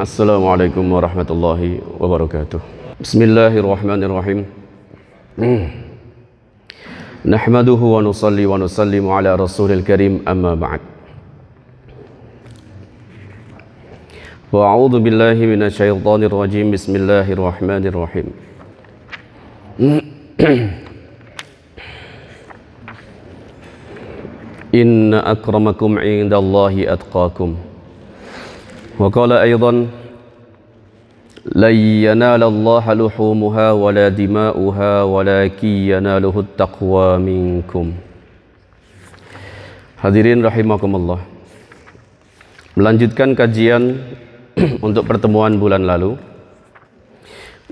السلام عليكم ورحمة الله وبركاته. بسم الله الرحمن الرحيم. نحمده ونصلي ونسلم على رسول الكريم أما بعد. وأعوذ بالله من الشيطان الرجيم. بسم الله الرحمن الرحيم. إن أكرمكم عند الله أتقاكم. وقال أيضا لن ينال الله لحومها ولا دماؤها ولكن يناله التقوى منكم Hadirin rahimakumullah Melanjutkan kajian untuk pertemuan bulan lalu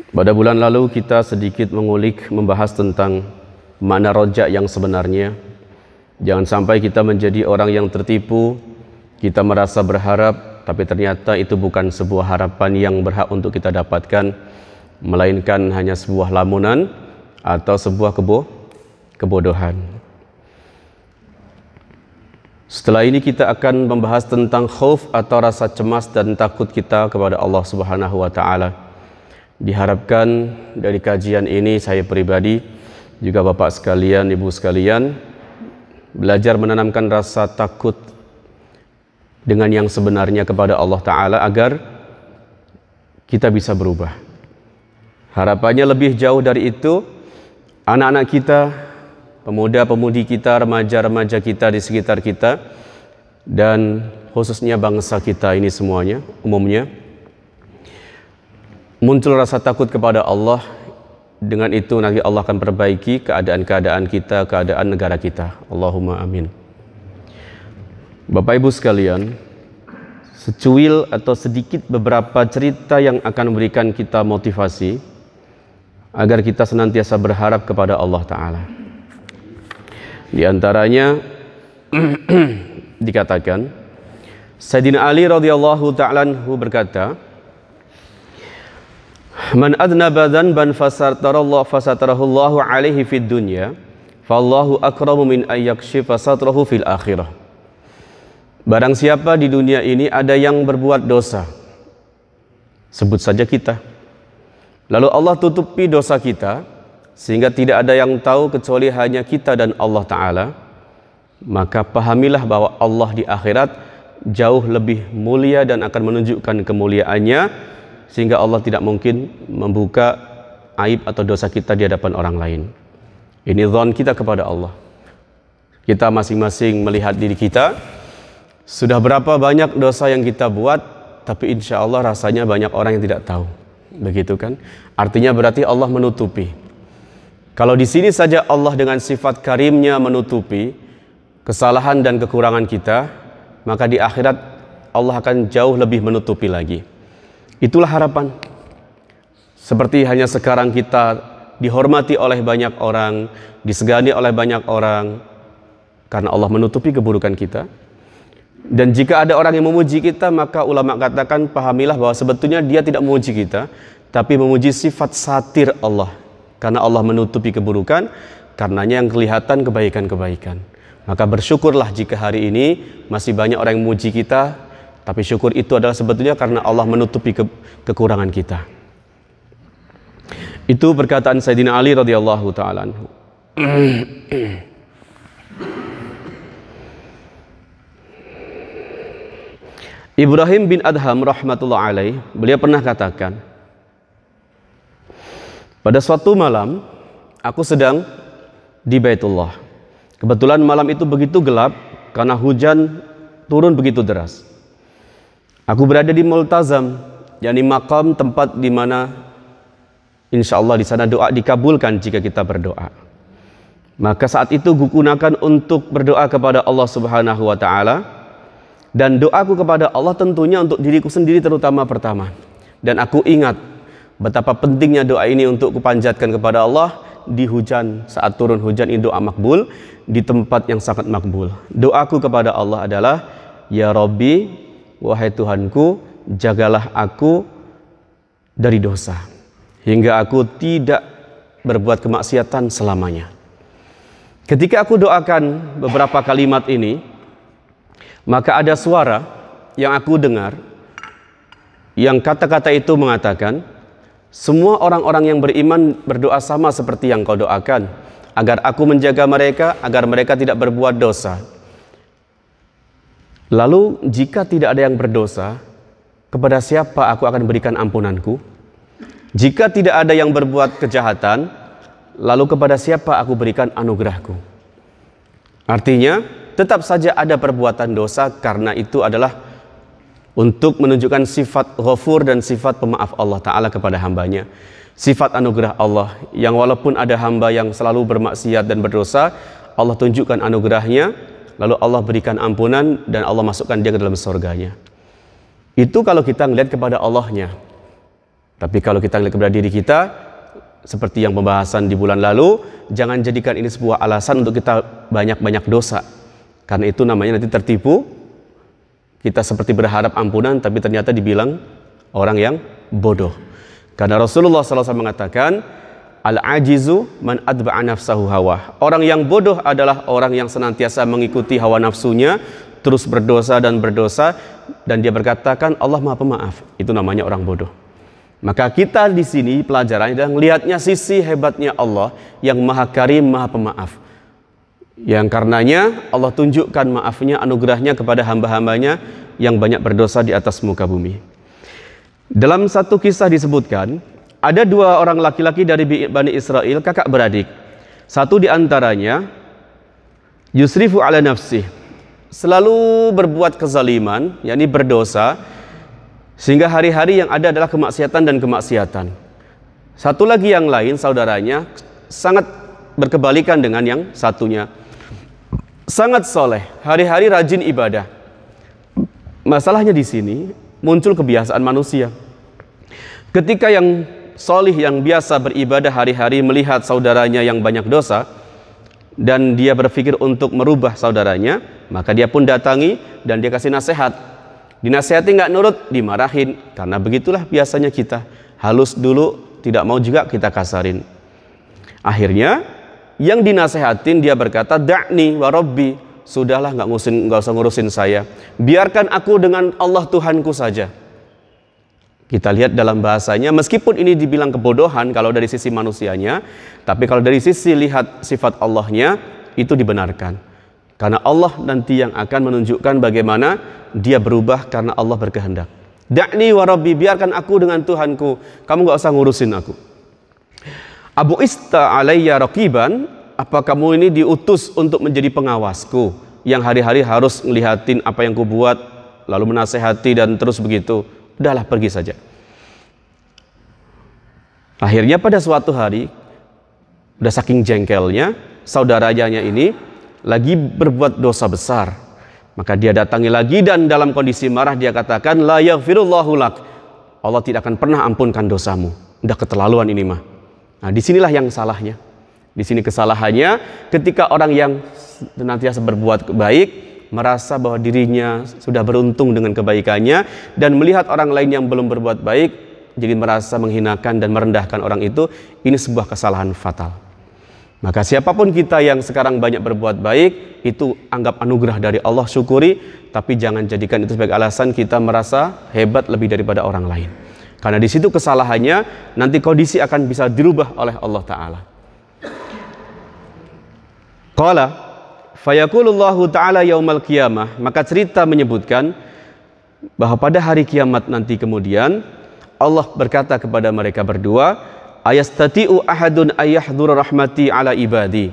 Pada bulan lalu kita sedikit mengulik membahas tentang makna rojak yang sebenarnya Jangan sampai kita menjadi orang yang tertipu Kita merasa berharap tapi ternyata itu bukan sebuah harapan yang berhak untuk kita dapatkan melainkan hanya sebuah lamunan atau sebuah kebo kebodohan setelah ini kita akan membahas tentang khauf atau rasa cemas dan takut kita kepada Allah Subhanahu wa taala. Diharapkan dari kajian ini saya pribadi juga Bapak sekalian, Ibu sekalian belajar menanamkan rasa takut dengan yang sebenarnya kepada Allah Ta'ala agar kita bisa berubah. Harapannya lebih jauh dari itu, anak-anak kita, pemuda-pemudi kita, remaja-remaja kita di sekitar kita, dan khususnya bangsa kita ini semuanya, umumnya, muncul rasa takut kepada Allah, dengan itu nanti Allah akan perbaiki keadaan-keadaan kita, keadaan negara kita. Allahumma amin. Bapak Ibu sekalian, secuil atau sedikit beberapa cerita yang akan memberikan kita motivasi agar kita senantiasa berharap kepada Allah Ta'ala. Di antaranya dikatakan, Sayyidina Ali radhiyallahu ta'ala berkata, Man adnaba dhanban fasatarallahu fasatarahullahu alaihi fid dunya, fallahu akramu min ayyakshifa satrahu fil akhirah. Barang siapa di dunia ini ada yang berbuat dosa, sebut saja kita. Lalu Allah tutupi dosa kita, sehingga tidak ada yang tahu kecuali hanya kita dan Allah Ta'ala. Maka pahamilah bahwa Allah di akhirat jauh lebih mulia dan akan menunjukkan kemuliaannya, sehingga Allah tidak mungkin membuka aib atau dosa kita di hadapan orang lain. Ini zon kita kepada Allah. Kita masing-masing melihat diri kita, sudah berapa banyak dosa yang kita buat, tapi insya Allah rasanya banyak orang yang tidak tahu. Begitu kan? Artinya berarti Allah menutupi. Kalau di sini saja Allah dengan sifat karimnya menutupi kesalahan dan kekurangan kita, maka di akhirat Allah akan jauh lebih menutupi lagi. Itulah harapan. Seperti hanya sekarang kita dihormati oleh banyak orang, disegani oleh banyak orang, karena Allah menutupi keburukan kita, dan jika ada orang yang memuji kita, maka ulama katakan pahamilah bahwa sebetulnya dia tidak memuji kita, tapi memuji sifat satir Allah. Karena Allah menutupi keburukan, karenanya yang kelihatan kebaikan-kebaikan. Maka bersyukurlah jika hari ini masih banyak orang yang memuji kita, tapi syukur itu adalah sebetulnya karena Allah menutupi ke kekurangan kita. Itu perkataan Sayyidina Ali radhiyallahu taala Ibrahim bin Adham rahmatullah alaih, beliau pernah katakan, pada suatu malam, aku sedang di Baitullah. Kebetulan malam itu begitu gelap karena hujan turun begitu deras. Aku berada di Multazam, yakni makam tempat di mana insya Allah di sana doa dikabulkan jika kita berdoa. Maka saat itu gunakan untuk berdoa kepada Allah Subhanahu wa taala dan doaku kepada Allah tentunya untuk diriku sendiri terutama pertama. Dan aku ingat betapa pentingnya doa ini untuk kupanjatkan kepada Allah di hujan saat turun hujan ini doa makbul di tempat yang sangat makbul. Doaku kepada Allah adalah ya Robbi wahai Tuhanku jagalah aku dari dosa hingga aku tidak berbuat kemaksiatan selamanya. Ketika aku doakan beberapa kalimat ini, maka ada suara yang aku dengar yang kata-kata itu mengatakan semua orang-orang yang beriman berdoa sama seperti yang kau doakan agar aku menjaga mereka agar mereka tidak berbuat dosa. Lalu jika tidak ada yang berdosa, kepada siapa aku akan berikan ampunanku? Jika tidak ada yang berbuat kejahatan, lalu kepada siapa aku berikan anugerahku? Artinya, tetap saja ada perbuatan dosa karena itu adalah untuk menunjukkan sifat ghafur dan sifat pemaaf Allah Ta'ala kepada hambanya. Sifat anugerah Allah yang walaupun ada hamba yang selalu bermaksiat dan berdosa, Allah tunjukkan anugerahnya, lalu Allah berikan ampunan dan Allah masukkan dia ke dalam surganya. Itu kalau kita melihat kepada Allahnya. Tapi kalau kita melihat kepada diri kita, seperti yang pembahasan di bulan lalu, jangan jadikan ini sebuah alasan untuk kita banyak-banyak dosa. Karena itu namanya nanti tertipu, kita seperti berharap ampunan, tapi ternyata dibilang orang yang bodoh. Karena Rasulullah SAW mengatakan, Al-ajizu man adba'a nafsahu hawa. Orang yang bodoh adalah orang yang senantiasa mengikuti hawa nafsunya, terus berdosa dan berdosa, dan dia berkatakan Allah Maha Pemaaf. Itu namanya orang bodoh. Maka kita di sini pelajarannya dan melihatnya sisi hebatnya Allah yang Maha Karim, Maha Pemaaf. Yang karenanya Allah tunjukkan maafnya, anugerahnya kepada hamba-hambanya yang banyak berdosa di atas muka bumi. Dalam satu kisah disebutkan, ada dua orang laki-laki dari Bani Israel, kakak beradik. Satu di antaranya, Yusrifu ala nafsih, selalu berbuat kezaliman, yakni berdosa, sehingga hari-hari yang ada adalah kemaksiatan dan kemaksiatan. Satu lagi yang lain, saudaranya, sangat berkebalikan dengan yang satunya. Sangat soleh, hari-hari rajin ibadah. Masalahnya di sini muncul kebiasaan manusia. Ketika yang solih yang biasa beribadah hari-hari melihat saudaranya yang banyak dosa, dan dia berpikir untuk merubah saudaranya, maka dia pun datangi dan dia kasih nasihat. Dinasehati nggak nurut, dimarahin. Karena begitulah biasanya kita. Halus dulu, tidak mau juga kita kasarin. Akhirnya, yang dinasehatin dia berkata, Da'ni wa. Sudahlah nggak ngurusin, nggak usah ngurusin saya. Biarkan aku dengan Allah Tuhanku saja. Kita lihat dalam bahasanya, meskipun ini dibilang kebodohan kalau dari sisi manusianya, tapi kalau dari sisi lihat sifat Allahnya, itu dibenarkan. Karena Allah nanti yang akan menunjukkan bagaimana dia berubah karena Allah berkehendak. Da'ni wa biarkan aku dengan Tuhanku, kamu gak usah ngurusin aku. Abu Ista alayya raqiban, apa kamu ini diutus untuk menjadi pengawasku yang hari-hari harus ngelihatin apa yang kubuat lalu menasehati dan terus begitu udahlah pergi saja. Akhirnya pada suatu hari, udah saking jengkelnya, saudaranya ini lagi berbuat dosa besar. Maka dia datangi lagi dan dalam kondisi marah dia katakan, La yaghfirullahu lak. Allah tidak akan pernah ampunkan dosamu. Udah keterlaluan ini mah. Nah di sinilah yang salahnya. Di sini kesalahannya ketika orang yang senantiasa berbuat baik, merasa bahwa dirinya sudah beruntung dengan kebaikannya dan melihat orang lain yang belum berbuat baik jadi merasa menghinakan dan merendahkan orang itu ini sebuah kesalahan fatal maka siapa pun kita yang sekarang banyak berbuat baik itu anggap anugerah dari Allah syukuri tapi jangan jadikan itu sebagai alasan kita merasa hebat lebih daripada orang lain karena di situ kesalahannya nanti kondisi akan bisa dirubah oleh Allah taala Qala Fayakulullahu ta'ala yaumal qiyamah. Maka cerita menyebutkan bahwa pada hari kiamat nanti kemudian Allah berkata kepada mereka berdua, Ayastati'u ahadun ayahdhur rahmati ala ibadi.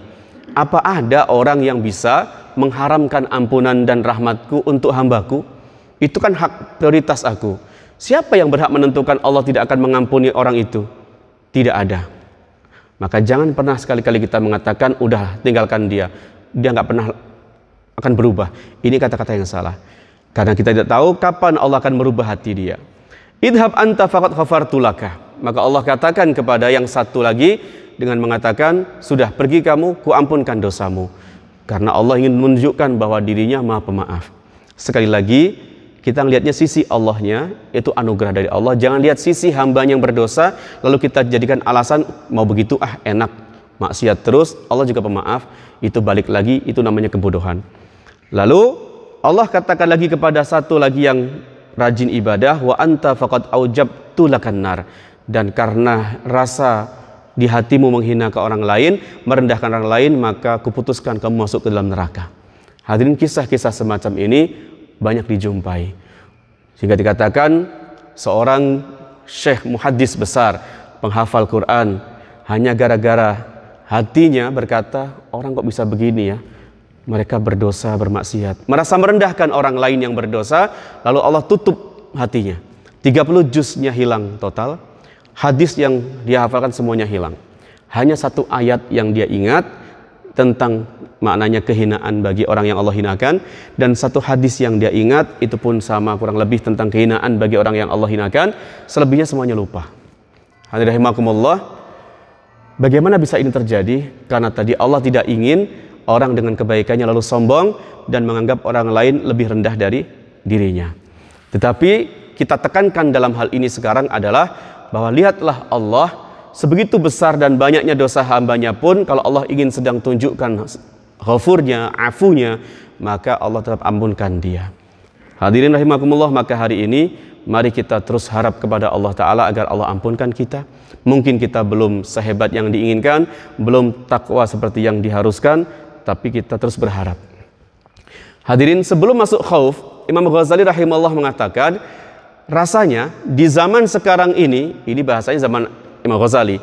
Apa ada orang yang bisa mengharamkan ampunan dan rahmatku untuk hambaku? Itu kan hak prioritas aku. Siapa yang berhak menentukan Allah tidak akan mengampuni orang itu? Tidak ada. Maka jangan pernah sekali-kali kita mengatakan, udah tinggalkan dia dia nggak pernah akan berubah. Ini kata-kata yang salah. Karena kita tidak tahu kapan Allah akan merubah hati dia. Idhab anta faqad ghafartu Maka Allah katakan kepada yang satu lagi dengan mengatakan, "Sudah pergi kamu, kuampunkan dosamu." Karena Allah ingin menunjukkan bahwa dirinya Maha Pemaaf. Sekali lagi, kita melihatnya sisi Allahnya, itu anugerah dari Allah. Jangan lihat sisi hamba yang berdosa, lalu kita jadikan alasan mau begitu ah enak maksiat terus, Allah juga pemaaf, itu balik lagi, itu namanya kebodohan. Lalu Allah katakan lagi kepada satu lagi yang rajin ibadah wa anta faqad aujabtu lakan nar dan karena rasa di hatimu menghina ke orang lain, merendahkan orang lain, maka kuputuskan kamu masuk ke dalam neraka. Hadirin kisah-kisah semacam ini banyak dijumpai. Sehingga dikatakan seorang syekh muhaddis besar, penghafal Quran, hanya gara-gara hatinya berkata, orang kok bisa begini ya? Mereka berdosa, bermaksiat. Merasa merendahkan orang lain yang berdosa, lalu Allah tutup hatinya. 30 juznya hilang total, hadis yang dia hafalkan semuanya hilang. Hanya satu ayat yang dia ingat tentang maknanya kehinaan bagi orang yang Allah hinakan. Dan satu hadis yang dia ingat itu pun sama kurang lebih tentang kehinaan bagi orang yang Allah hinakan. Selebihnya semuanya lupa. Rahimakumullah bagaimana bisa ini terjadi? Karena tadi Allah tidak ingin orang dengan kebaikannya lalu sombong dan menganggap orang lain lebih rendah dari dirinya. Tetapi kita tekankan dalam hal ini sekarang adalah bahwa lihatlah Allah sebegitu besar dan banyaknya dosa hambanya pun kalau Allah ingin sedang tunjukkan ghafurnya, afunya maka Allah tetap ampunkan dia. Hadirin rahimakumullah maka hari ini mari kita terus harap kepada Allah Ta'ala agar Allah ampunkan kita. Mungkin kita belum sehebat yang diinginkan belum takwa seperti yang diharuskan tapi kita terus berharap. Hadirin sebelum masuk khauf Imam Ghazali rahimahullah mengatakan rasanya di zaman sekarang ini, ini bahasanya zaman Imam Ghazali,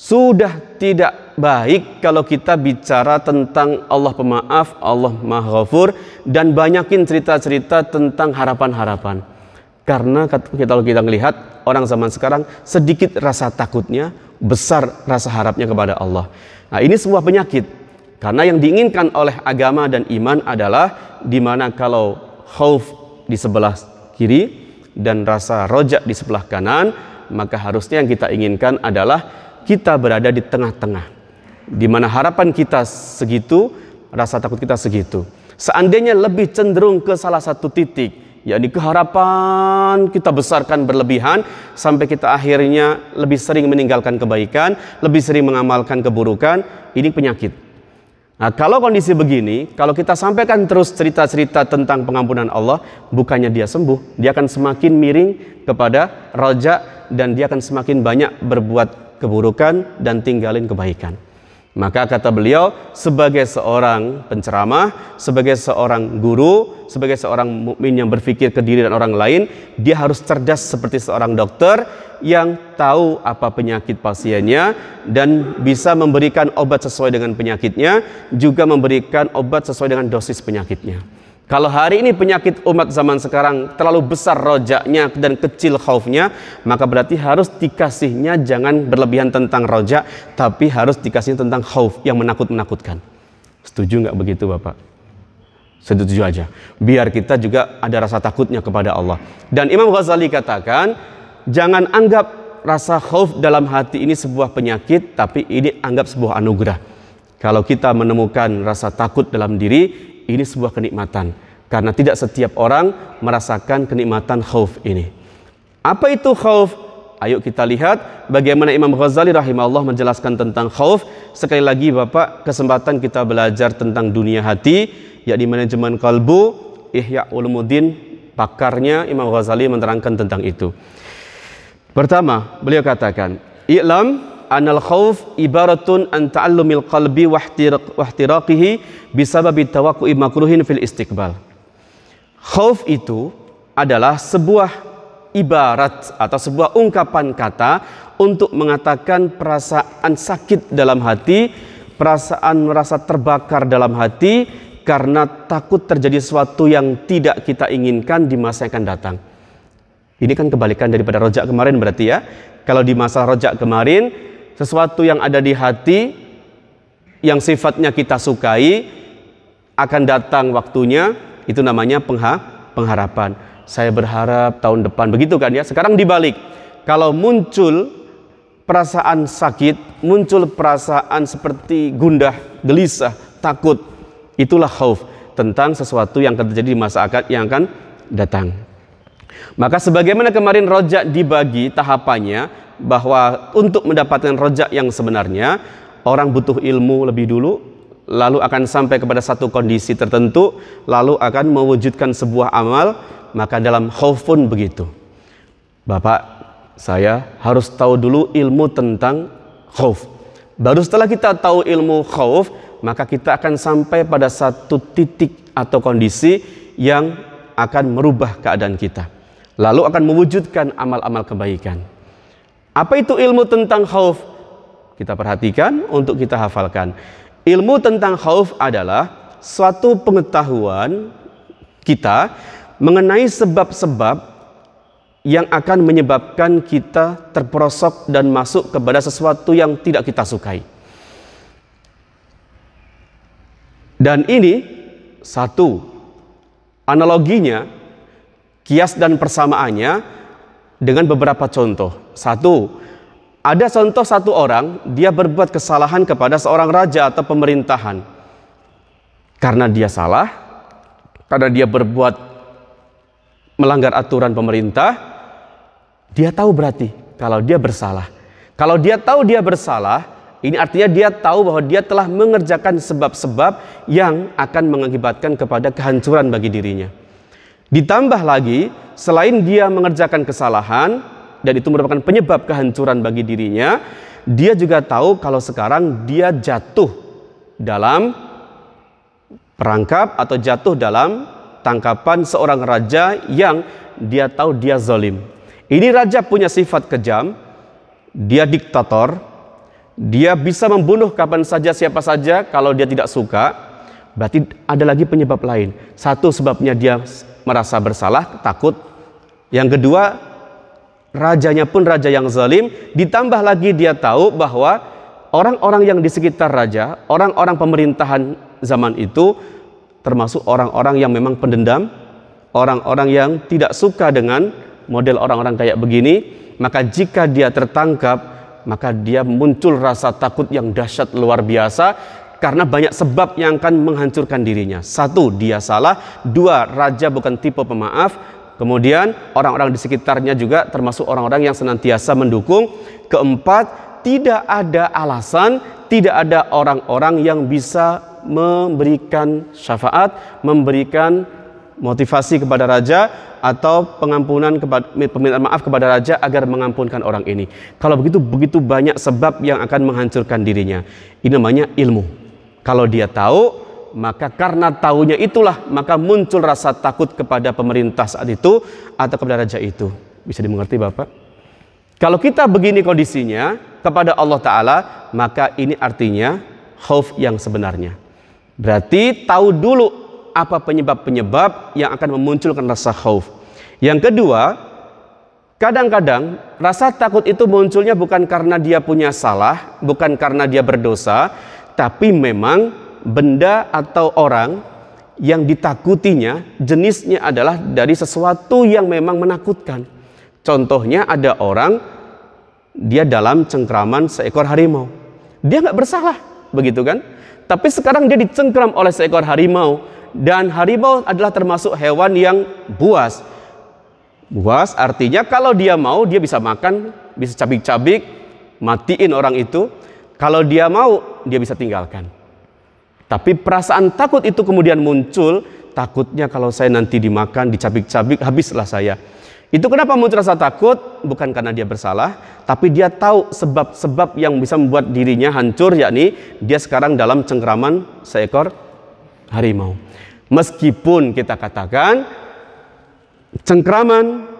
sudah tidak baik kalau kita bicara tentang Allah pemaaf, Allah maha dan banyakin cerita-cerita tentang harapan-harapan. Karena kalau kita melihat orang zaman sekarang sedikit rasa takutnya, besar rasa harapnya kepada Allah. Nah ini sebuah penyakit. Karena yang diinginkan oleh agama dan iman adalah di mana kalau khauf di sebelah kiri, dan rasa rojak di sebelah kanan, maka harusnya yang kita inginkan adalah kita berada di tengah-tengah. Di mana harapan kita segitu, rasa takut kita segitu. Seandainya lebih cenderung ke salah satu titik, yakni keharapan kita besarkan berlebihan sampai kita akhirnya lebih sering meninggalkan kebaikan, lebih sering mengamalkan keburukan, ini penyakit. Nah, kalau kondisi begini, kalau kita sampaikan terus cerita-cerita tentang pengampunan Allah, bukannya dia sembuh, dia akan semakin miring kepada roja dan dia akan semakin banyak berbuat keburukan dan tinggalin kebaikan. Maka kata beliau, sebagai seorang penceramah, sebagai seorang guru, sebagai seorang mukmin yang berpikir ke diri dan orang lain, dia harus cerdas seperti seorang dokter yang tahu apa penyakit pasiennya dan bisa memberikan obat sesuai dengan penyakitnya, juga memberikan obat sesuai dengan dosis penyakitnya. Kalau hari ini penyakit umat zaman sekarang terlalu besar rojaknya dan kecil khaufnya, maka berarti harus dikasihnya jangan berlebihan tentang rojak, tapi harus dikasih tentang khauf yang menakut-menakutkan. Setuju nggak begitu Bapak? Setuju aja. Biar kita juga ada rasa takutnya kepada Allah. Dan Imam Ghazali katakan, jangan anggap rasa khauf dalam hati ini sebuah penyakit, tapi ini anggap sebuah anugerah. Kalau kita menemukan rasa takut dalam diri, ini sebuah kenikmatan karena tidak setiap orang merasakan kenikmatan khauf ini. Apa itu khauf? Ayo kita lihat bagaimana Imam Ghazali rahimahullah menjelaskan tentang khauf. Sekali lagi Bapak, kesempatan kita belajar tentang dunia hati, yakni manajemen kalbu, Ihya Ulumuddin, pakarnya Imam Ghazali menerangkan tentang itu. Pertama, beliau katakan, "I'lam anal khauf ibaratun an ta'allumil qalbi wa ihtiraqihi bisababi tawaqqu'i makruhin fil istiqbal. Khauf itu adalah sebuah ibarat atau sebuah ungkapan kata untuk mengatakan perasaan sakit dalam hati, perasaan merasa terbakar dalam hati karena takut terjadi sesuatu yang tidak kita inginkan di masa yang akan datang. Ini kan kebalikan daripada rojak kemarin berarti ya. Kalau di masa rojak kemarin sesuatu yang ada di hati yang sifatnya kita sukai akan datang waktunya. Itu namanya pengha pengharapan. Saya berharap tahun depan begitu kan ya? Sekarang dibalik. Kalau muncul perasaan sakit muncul perasaan seperti gundah gelisah takut itulah khauf tentang sesuatu yang akan terjadi di masa akan yang akan datang maka sebagaimana kemarin rojak dibagi tahapannya bahwa untuk mendapatkan rojak yang sebenarnya orang butuh ilmu lebih dulu lalu akan sampai kepada satu kondisi tertentu lalu akan mewujudkan sebuah amal maka dalam khauf pun begitu. Bapak, saya harus tahu dulu ilmu tentang khauf. Baru setelah kita tahu ilmu khauf, maka kita akan sampai pada satu titik atau kondisi yang akan merubah keadaan kita. Lalu akan mewujudkan amal-amal kebaikan. Apa itu ilmu tentang khauf? Kita perhatikan untuk kita hafalkan. Ilmu tentang khauf adalah suatu pengetahuan kita mengenai sebab-sebab yang akan menyebabkan kita terperosok dan masuk kepada sesuatu yang tidak kita sukai. Dan ini satu analoginya, kias dan persamaannya dengan beberapa contoh. Satu, ada contoh satu orang dia berbuat kesalahan kepada seorang raja atau pemerintahan. Karena dia salah, karena dia berbuat melanggar aturan pemerintah, dia tahu berarti kalau dia bersalah. Kalau dia tahu dia bersalah, ini artinya dia tahu bahwa dia telah mengerjakan sebab-sebab yang akan mengakibatkan kepada kehancuran bagi dirinya. Ditambah lagi, selain dia mengerjakan kesalahan dan itu merupakan penyebab kehancuran bagi dirinya, dia juga tahu kalau sekarang dia jatuh dalam perangkap atau jatuh dalam tangkapan seorang raja yang dia tahu dia zalim. Ini raja punya sifat kejam, dia diktator, dia bisa membunuh kapan saja siapa saja kalau dia tidak suka. Berarti ada lagi penyebab lain. Satu sebabnya dia merasa bersalah, takut. Yang kedua, rajanya pun raja yang zalim, ditambah lagi dia tahu bahwa orang-orang yang di sekitar raja, orang-orang pemerintahan zaman itu termasuk orang-orang yang memang pendendam, orang-orang yang tidak suka dengan model orang-orang kayak begini, maka jika dia tertangkap, maka dia muncul rasa takut yang dahsyat luar biasa karena banyak sebab yang akan menghancurkan dirinya. Satu, dia salah. Dua, raja bukan tipe pemaaf. Kemudian orang-orang di sekitarnya juga termasuk orang-orang yang senantiasa mendukung. Keempat, tidak ada alasan, tidak ada orang-orang yang bisa memberikan syafaat, memberikan motivasi kepada raja atau pengampunan kepada permintaan maaf kepada raja agar mengampunkan orang ini. Kalau begitu begitu banyak sebab yang akan menghancurkan dirinya. Ini namanya ilmu. Kalau dia tahu, maka karena tahunya itulah maka muncul rasa takut kepada pemerintah saat itu atau kepada raja itu. Bisa dimengerti Bapak? Kalau kita begini kondisinya kepada Allah Ta'ala, maka ini artinya khauf yang sebenarnya. Berarti tahu dulu apa penyebab-penyebab yang akan memunculkan rasa khauf. Yang kedua, kadang-kadang rasa takut itu munculnya bukan karena dia punya salah, bukan karena dia berdosa, tapi memang benda atau orang yang ditakutinya jenisnya adalah dari sesuatu yang memang menakutkan. Contohnya ada orang dia dalam cengkraman seekor harimau. Dia nggak bersalah, begitu kan? Tapi sekarang dia dicengkram oleh seekor harimau dan harimau adalah termasuk hewan yang buas. Buas artinya kalau dia mau dia bisa makan, bisa cabik-cabik, matiin orang itu. Kalau dia mau dia bisa tinggalkan. Tapi perasaan takut itu kemudian muncul, takutnya kalau saya nanti dimakan, dicabik-cabik, habislah saya. Itu kenapa muncul rasa takut? Bukan karena dia bersalah, tapi dia tahu sebab-sebab yang bisa membuat dirinya hancur, yakni dia sekarang dalam cengkraman seekor harimau. Meskipun kita katakan cengkraman,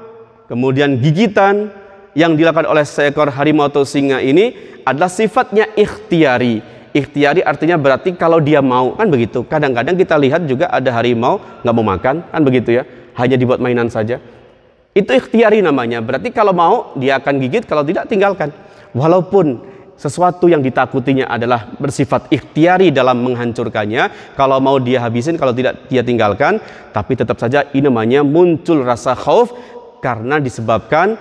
kemudian gigitan yang dilakukan oleh seekor harimau atau singa ini adalah sifatnya ikhtiari. Ikhtiari artinya berarti kalau dia mau, kan begitu. Kadang-kadang kita lihat juga ada harimau nggak mau makan, kan begitu ya. Hanya dibuat mainan saja itu ikhtiari namanya. Berarti kalau mau dia akan gigit, kalau tidak tinggalkan. Walaupun sesuatu yang ditakutinya adalah bersifat ikhtiari dalam menghancurkannya, kalau mau dia habisin, kalau tidak dia tinggalkan, tapi tetap saja ini namanya muncul rasa khauf karena disebabkan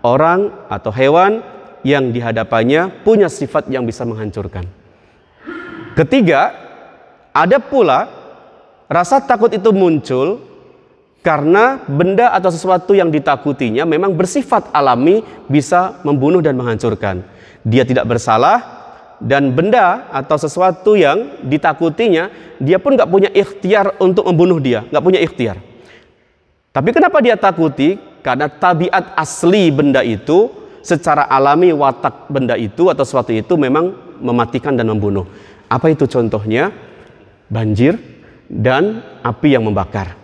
orang atau hewan yang dihadapannya punya sifat yang bisa menghancurkan. Ketiga, ada pula rasa takut itu muncul karena benda atau sesuatu yang ditakutinya memang bersifat alami bisa membunuh dan menghancurkan. Dia tidak bersalah dan benda atau sesuatu yang ditakutinya dia pun nggak punya ikhtiar untuk membunuh dia, nggak punya ikhtiar. Tapi kenapa dia takuti? Karena tabiat asli benda itu secara alami watak benda itu atau sesuatu itu memang mematikan dan membunuh. Apa itu contohnya? Banjir dan api yang membakar.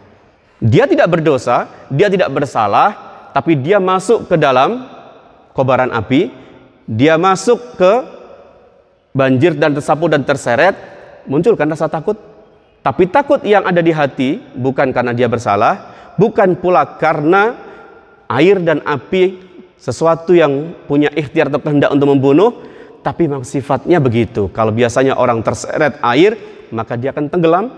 Dia tidak berdosa, dia tidak bersalah, tapi dia masuk ke dalam kobaran api, dia masuk ke banjir dan tersapu dan terseret, muncul kan rasa takut. Tapi takut yang ada di hati bukan karena dia bersalah, bukan pula karena air dan api sesuatu yang punya ikhtiar atau kehendak untuk membunuh, tapi memang sifatnya begitu. Kalau biasanya orang terseret air, maka dia akan tenggelam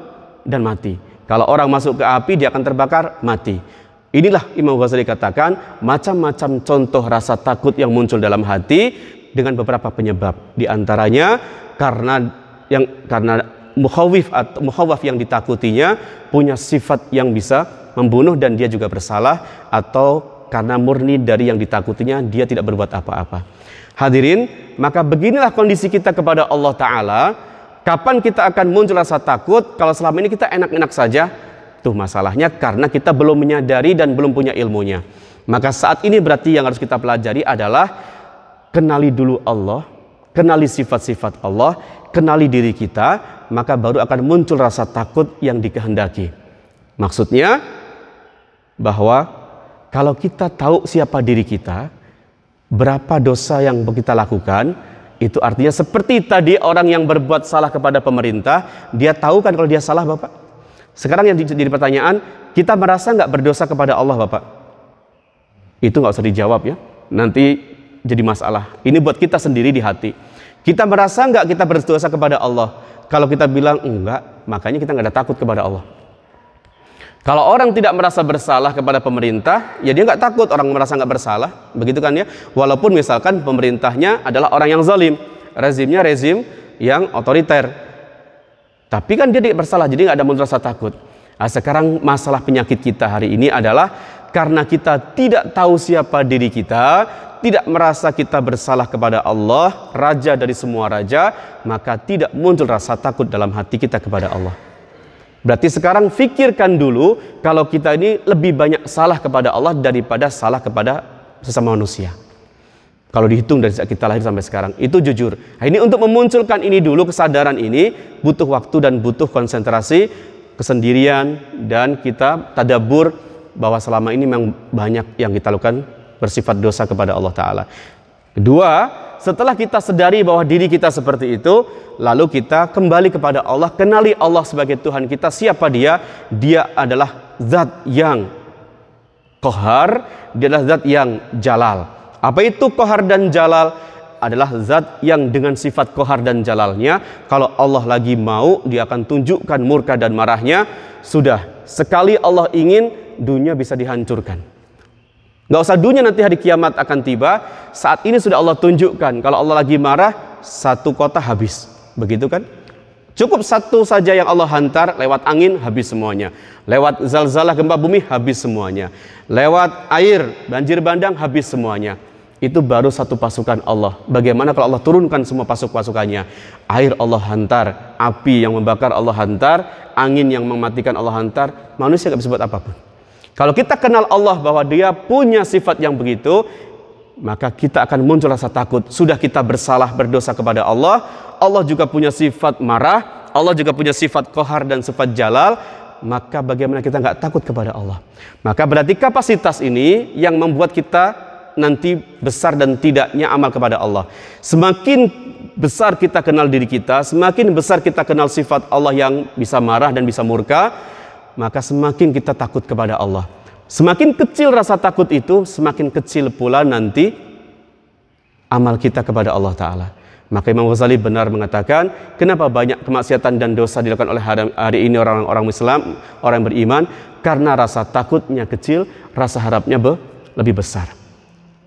dan mati. Kalau orang masuk ke api, dia akan terbakar, mati. Inilah Imam Ghazali katakan, macam-macam contoh rasa takut yang muncul dalam hati dengan beberapa penyebab. Di antaranya karena yang karena mukhawif atau mukhawaf yang ditakutinya punya sifat yang bisa membunuh dan dia juga bersalah atau karena murni dari yang ditakutinya dia tidak berbuat apa-apa. Hadirin, maka beginilah kondisi kita kepada Allah Ta'ala. Kapan kita akan muncul rasa takut kalau selama ini kita enak-enak saja? Tuh masalahnya karena kita belum menyadari dan belum punya ilmunya. Maka saat ini berarti yang harus kita pelajari adalah kenali dulu Allah, kenali sifat-sifat Allah, kenali diri kita, maka baru akan muncul rasa takut yang dikehendaki. Maksudnya bahwa kalau kita tahu siapa diri kita, berapa dosa yang kita lakukan, itu artinya seperti tadi orang yang berbuat salah kepada pemerintah, dia tahu kan kalau dia salah Bapak. Sekarang yang jadi pertanyaan, kita merasa nggak berdosa kepada Allah Bapak? Itu nggak usah dijawab ya. Nanti jadi masalah. Ini buat kita sendiri di hati. Kita merasa nggak kita berdosa kepada Allah? Kalau kita bilang enggak, makanya kita nggak ada takut kepada Allah. Kalau orang tidak merasa bersalah kepada pemerintah, ya dia nggak takut orang merasa nggak bersalah, begitu kan ya? Walaupun misalkan pemerintahnya adalah orang yang zalim, rezimnya rezim yang otoriter, tapi kan dia tidak bersalah, jadi nggak ada muncul rasa takut. Nah, sekarang masalah penyakit kita hari ini adalah karena kita tidak tahu siapa diri kita, tidak merasa kita bersalah kepada Allah, raja dari semua raja, maka tidak muncul rasa takut dalam hati kita kepada Allah. Berarti sekarang fikirkan dulu kalau kita ini lebih banyak salah kepada Allah daripada salah kepada sesama manusia. Kalau dihitung dari saat kita lahir sampai sekarang, itu jujur. Nah, ini untuk memunculkan ini dulu kesadaran ini butuh waktu dan butuh konsentrasi, kesendirian dan kita tadabur bahwa selama ini memang banyak yang kita lakukan bersifat dosa kepada Allah Ta'ala. Kedua, setelah kita sedari bahwa diri kita seperti itu, lalu kita kembali kepada Allah, kenali Allah sebagai Tuhan kita, siapa dia? Dia adalah zat yang kohar, dia adalah zat yang jalal. Apa itu kohar dan jalal? Adalah zat yang dengan sifat kohar dan jalalnya, kalau Allah lagi mau, dia akan tunjukkan murka dan marahnya. Sudah, sekali Allah ingin, dunia bisa dihancurkan Gak usah dunia nanti hari kiamat akan tiba. Saat ini sudah Allah tunjukkan. Kalau Allah lagi marah, satu kota habis. Begitu kan? Cukup satu saja yang Allah hantar lewat angin habis semuanya. Lewat zalzalah gempa bumi habis semuanya. Lewat air banjir bandang habis semuanya. Itu baru satu pasukan Allah. Bagaimana kalau Allah turunkan semua pasuk-pasukannya? Air Allah hantar, api yang membakar Allah hantar, angin yang mematikan Allah hantar. Manusia gak bisa buat apa pun. Kalau kita kenal Allah bahwa dia punya sifat yang begitu, maka kita akan muncul rasa takut. Sudah kita bersalah berdosa kepada Allah, Allah juga punya sifat marah, Allah juga punya sifat kohar dan sifat jalal, maka bagaimana kita nggak takut kepada Allah? Maka berarti kapasitas ini yang membuat kita nanti besar dan tidaknya amal kepada Allah. Semakin besar kita kenal diri kita, semakin besar kita kenal sifat Allah yang bisa marah dan bisa murka, maka semakin kita takut kepada Allah. Semakin kecil rasa takut itu, semakin kecil pula nanti amal kita kepada Allah Ta'ala. Maka Imam Ghazali benar mengatakan, kenapa banyak kemaksiatan dan dosa dilakukan oleh hari ini orang-orang Islam, orang yang beriman, karena rasa takutnya kecil, rasa harapnya be lebih besar.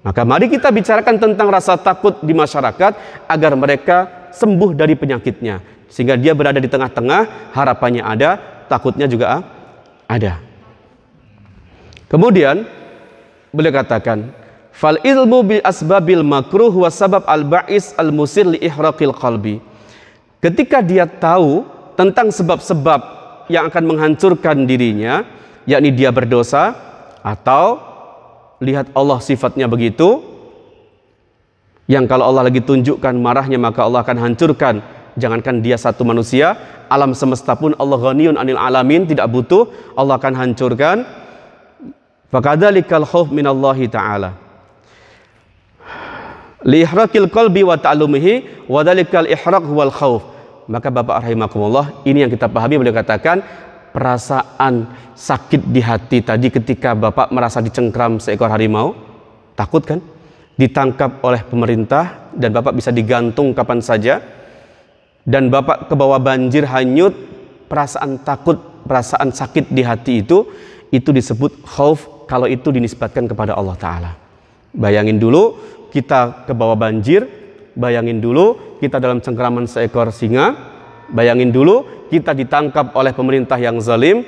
Maka mari kita bicarakan tentang rasa takut di masyarakat agar mereka sembuh dari penyakitnya. Sehingga dia berada di tengah-tengah, harapannya ada, takutnya juga ada. Kemudian beliau katakan, fal ilmu bil asbabil makruh wa sabab al ba'is al musir li ihraqil qalbi. Ketika dia tahu tentang sebab-sebab yang akan menghancurkan dirinya, yakni dia berdosa, atau lihat Allah sifatnya begitu yang kalau Allah lagi tunjukkan marahnya maka Allah akan hancurkan jangankan dia satu manusia alam semesta pun Allah ghaniyun anil alamin tidak butuh Allah akan hancurkan fakadzalikal khauf minallahi taala li ihrakil qalbi wa ta'lumihi wa dzalikal ihraq wal khauf maka Bapak rahimakumullah ini yang kita pahami beliau katakan perasaan sakit di hati tadi ketika Bapak merasa dicengkram seekor harimau? Takut kan? Ditangkap oleh pemerintah dan Bapak bisa digantung kapan saja. Dan Bapak ke bawah banjir hanyut, perasaan takut, perasaan sakit di hati itu itu disebut khauf kalau itu dinisbatkan kepada Allah taala. Bayangin dulu kita ke bawah banjir, bayangin dulu kita dalam cengkraman seekor singa, bayangin dulu kita ditangkap oleh pemerintah yang zalim,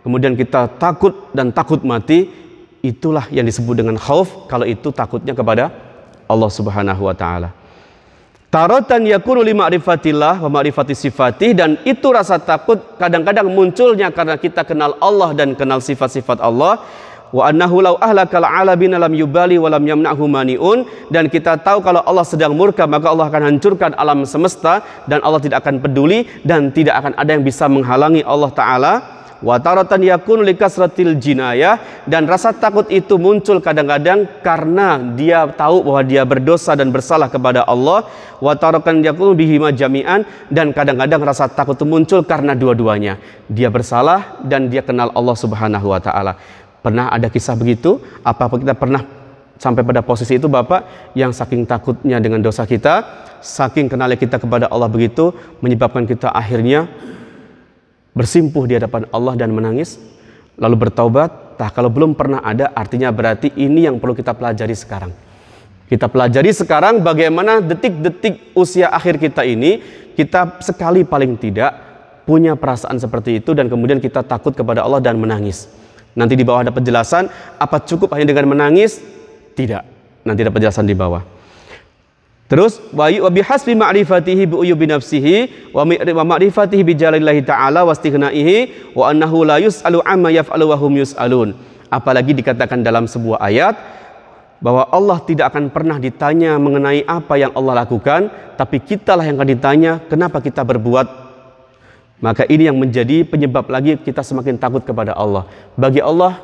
kemudian kita takut dan takut mati, itulah yang disebut dengan khauf kalau itu takutnya kepada Allah Subhanahu wa taala. Taratan yakunu li ma'rifatillah wa ma'rifati sifatih dan itu rasa takut kadang-kadang munculnya karena kita kenal Allah dan kenal sifat-sifat Allah. Wa annahu law ahlakal alabina lam yubali wa lam yamna'hu maniun dan kita tahu kalau Allah sedang murka maka Allah akan hancurkan alam semesta dan Allah tidak akan peduli dan tidak akan ada yang bisa menghalangi Allah taala wa taratan yakun likasratil jinayah dan rasa takut itu muncul kadang-kadang karena dia tahu bahwa dia berdosa dan bersalah kepada Allah. Wa taratan yakun bihima jami'an dan kadang-kadang rasa takut itu muncul karena dua-duanya. Dia bersalah dan dia kenal Allah Subhanahu wa taala. Pernah ada kisah begitu? Apa kita pernah sampai pada posisi itu Bapak? Yang saking takutnya dengan dosa kita, saking kenalnya kita kepada Allah begitu menyebabkan kita akhirnya bersimpuh di hadapan Allah dan menangis lalu bertaubat. Tah kalau belum pernah ada artinya berarti ini yang perlu kita pelajari sekarang. Kita pelajari sekarang bagaimana detik-detik usia akhir kita ini kita sekali paling tidak punya perasaan seperti itu dan kemudian kita takut kepada Allah dan menangis. Nanti di bawah ada penjelasan, apa cukup hanya dengan menangis? Tidak. Nanti ada penjelasan di bawah. Terus wa bihasbi ma'rifatihi bi uyubi nafsihi wa ma'rifatihi bi jalalillahi ta'ala wa istighnaihi wa annahu la yus'alu amma yaf'alu wa hum yus'alun. Apalagi dikatakan dalam sebuah ayat bahwa Allah tidak akan pernah ditanya mengenai apa yang Allah lakukan, tapi kitalah yang akan ditanya kenapa kita berbuat maka ini yang menjadi penyebab lagi kita semakin takut kepada Allah. Bagi Allah,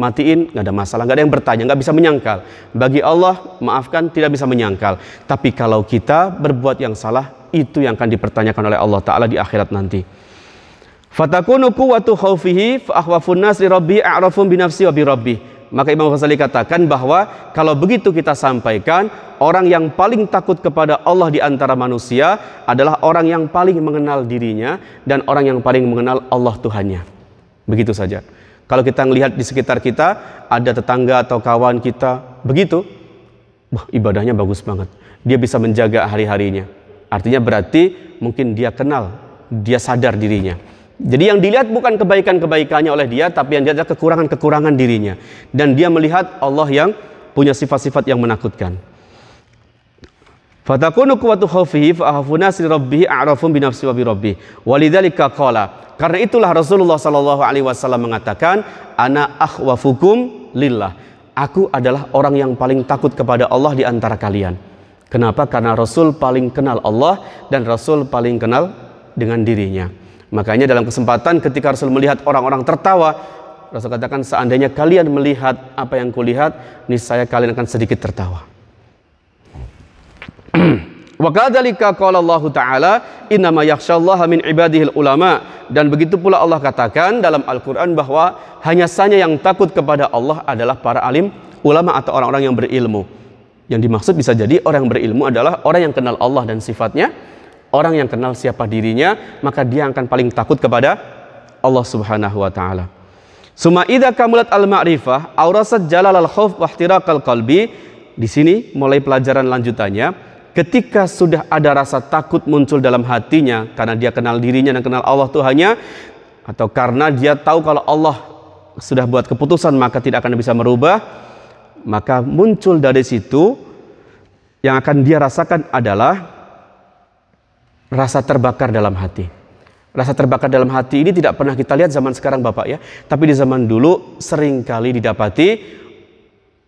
matiin nggak ada masalah, nggak ada yang bertanya, nggak bisa menyangkal. Bagi Allah, maafkan tidak bisa menyangkal. Tapi kalau kita berbuat yang salah, itu yang akan dipertanyakan oleh Allah Taala di akhirat nanti. Fatakunu quwwatu khaufihi fa akhwafun nas li rabbi a'rafum bi nafsi wa bi rabbi. Maka Imam Ghazali katakan bahwa kalau begitu kita sampaikan, orang yang paling takut kepada Allah di antara manusia adalah orang yang paling mengenal dirinya dan orang yang paling mengenal Allah Tuhannya. Begitu saja. Kalau kita melihat di sekitar kita, ada tetangga atau kawan kita, begitu, wah, ibadahnya bagus banget. Dia bisa menjaga hari-harinya. Artinya berarti mungkin dia kenal, dia sadar dirinya. Jadi yang dilihat bukan kebaikan-kebaikannya oleh dia, tapi yang dilihat kekurangan-kekurangan dirinya. Dan dia melihat Allah yang punya sifat-sifat yang menakutkan. Fatakunu kuwatu khawfihi fa'ahafuna si rabbihi a'rafum binafsi wa bi Walidzalika qala. Karena itulah Rasulullah sallallahu alaihi wasallam mengatakan, "Ana akhwafukum lillah." Aku adalah orang yang paling takut kepada Allah di antara kalian. Kenapa? Karena Rasul paling kenal Allah dan Rasul paling kenal dengan dirinya. Makanya dalam kesempatan ketika Rasul melihat orang-orang tertawa, Rasul katakan seandainya kalian melihat apa yang kulihat, niscaya kalian akan sedikit tertawa. Wa kadzalika qala Allah Ta'ala innama yakhsyallaha min ibadihil ulama dan begitu pula Allah katakan dalam Al-Qur'an bahwa hanya saja yang takut kepada Allah adalah para alim ulama atau orang-orang yang berilmu. Yang dimaksud bisa jadi orang yang berilmu adalah orang yang kenal Allah dan sifatnya Orang yang kenal siapa dirinya, maka dia akan paling takut kepada Allah Subhanahu wa taala. Suma idza kamulat al-ma'rifah aurasat jalal al-khauf wa ihtiraqal qalbi. Di sini mulai pelajaran lanjutannya, ketika sudah ada rasa takut muncul dalam hatinya karena dia kenal dirinya dan kenal Allah Tuhannya atau karena dia tahu kalau Allah sudah buat keputusan maka tidak akan bisa merubah, maka muncul dari situ yang akan dia rasakan adalah rasa terbakar dalam hati. Rasa terbakar dalam hati ini tidak pernah kita lihat zaman sekarang Bapak ya. Tapi di zaman dulu sering kali didapati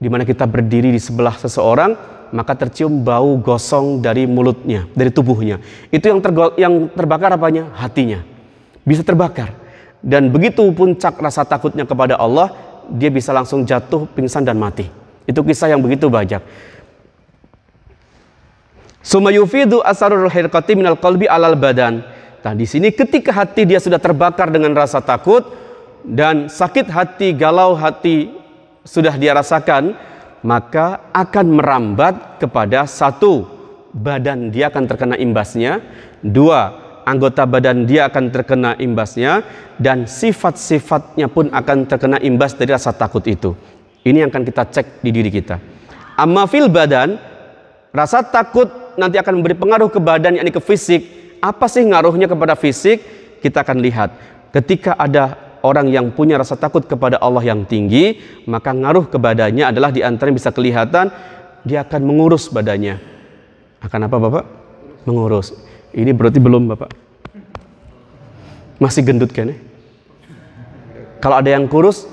di mana kita berdiri di sebelah seseorang maka tercium bau gosong dari mulutnya, dari tubuhnya. Itu yang, tergo yang terbakar apanya? Hatinya. Bisa terbakar. Dan begitu puncak rasa takutnya kepada Allah, dia bisa langsung jatuh, pingsan dan mati. Itu kisah yang begitu banyak. Sumayufidu asarul hirqati minal qalbi alal badan. Nah, di sini ketika hati dia sudah terbakar dengan rasa takut dan sakit hati, galau hati sudah dia rasakan, maka akan merambat kepada satu, badan dia akan terkena imbasnya, dua, anggota badan dia akan terkena imbasnya dan sifat-sifatnya pun akan terkena imbas dari rasa takut itu. Ini yang akan kita cek di diri kita. Amma fil badan, rasa takut nanti akan memberi pengaruh ke badan yakni ke fisik apa sih ngaruhnya kepada fisik? Kita akan lihat. Ketika ada orang yang punya rasa takut kepada Allah yang tinggi, maka ngaruh ke badannya adalah di antara yang bisa kelihatan dia akan mengurus badannya. Akan apa Bapak? Mengurus. Ini berarti belum Bapak. Masih gendut kan ya? Kalau ada yang kurus,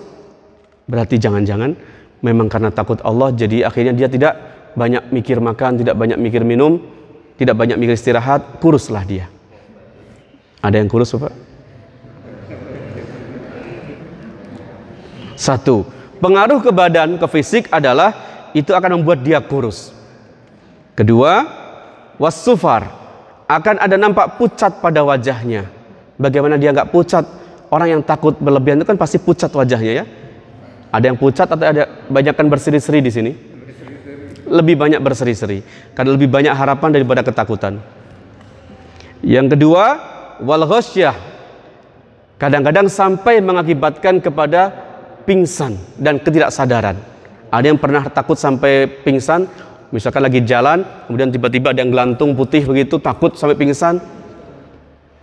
berarti jangan-jangan memang karena takut Allah jadi akhirnya dia tidak banyak mikir makan, tidak banyak mikir minum, tidak banyak mikir istirahat, kuruslah dia. Ada yang kurus, Bapak? Satu, pengaruh ke badan, ke fisik adalah itu akan membuat dia kurus. Kedua, wasufar akan ada nampak pucat pada wajahnya. Bagaimana dia nggak pucat? Orang yang takut berlebihan itu kan pasti pucat wajahnya ya. Ada yang pucat atau ada banyakkan berseri-seri di sini? lebih banyak berseri-seri karena lebih banyak harapan daripada ketakutan. Yang kedua, wal. Kadang-kadang sampai mengakibatkan kepada pingsan dan ketidaksadaran. Ada yang pernah takut sampai pingsan, misalkan lagi jalan, kemudian tiba-tiba ada yang gelantung putih begitu, takut sampai pingsan.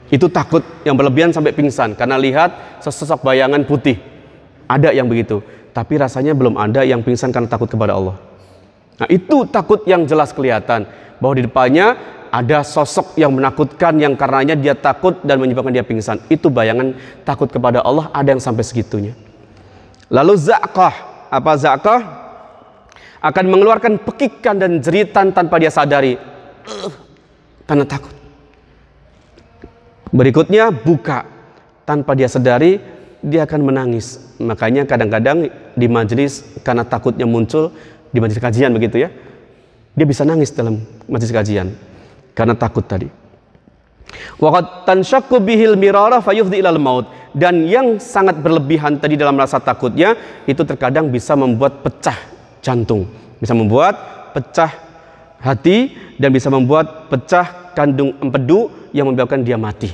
Itu takut yang berlebihan sampai pingsan karena lihat sesosok bayangan putih. Ada yang begitu, tapi rasanya belum ada yang pingsan karena takut kepada Allah. Nah, itu takut yang jelas kelihatan bahwa di depannya ada sosok yang menakutkan yang karenanya dia takut dan menyebabkan dia pingsan. Itu bayangan takut kepada Allah ada yang sampai segitunya. Lalu zakah, apa zakah? Akan mengeluarkan pekikan dan jeritan tanpa dia sadari. Karena takut. Berikutnya buka tanpa dia sadari dia akan menangis. Makanya kadang-kadang di majelis karena takutnya muncul di majelis kajian begitu ya. Dia bisa nangis dalam majelis kajian karena takut tadi. Waqad bihil mirara fayufdi ilal maut dan yang sangat berlebihan tadi dalam rasa takutnya itu terkadang bisa membuat pecah jantung, bisa membuat pecah hati dan bisa membuat pecah kandung empedu yang menyebabkan dia mati.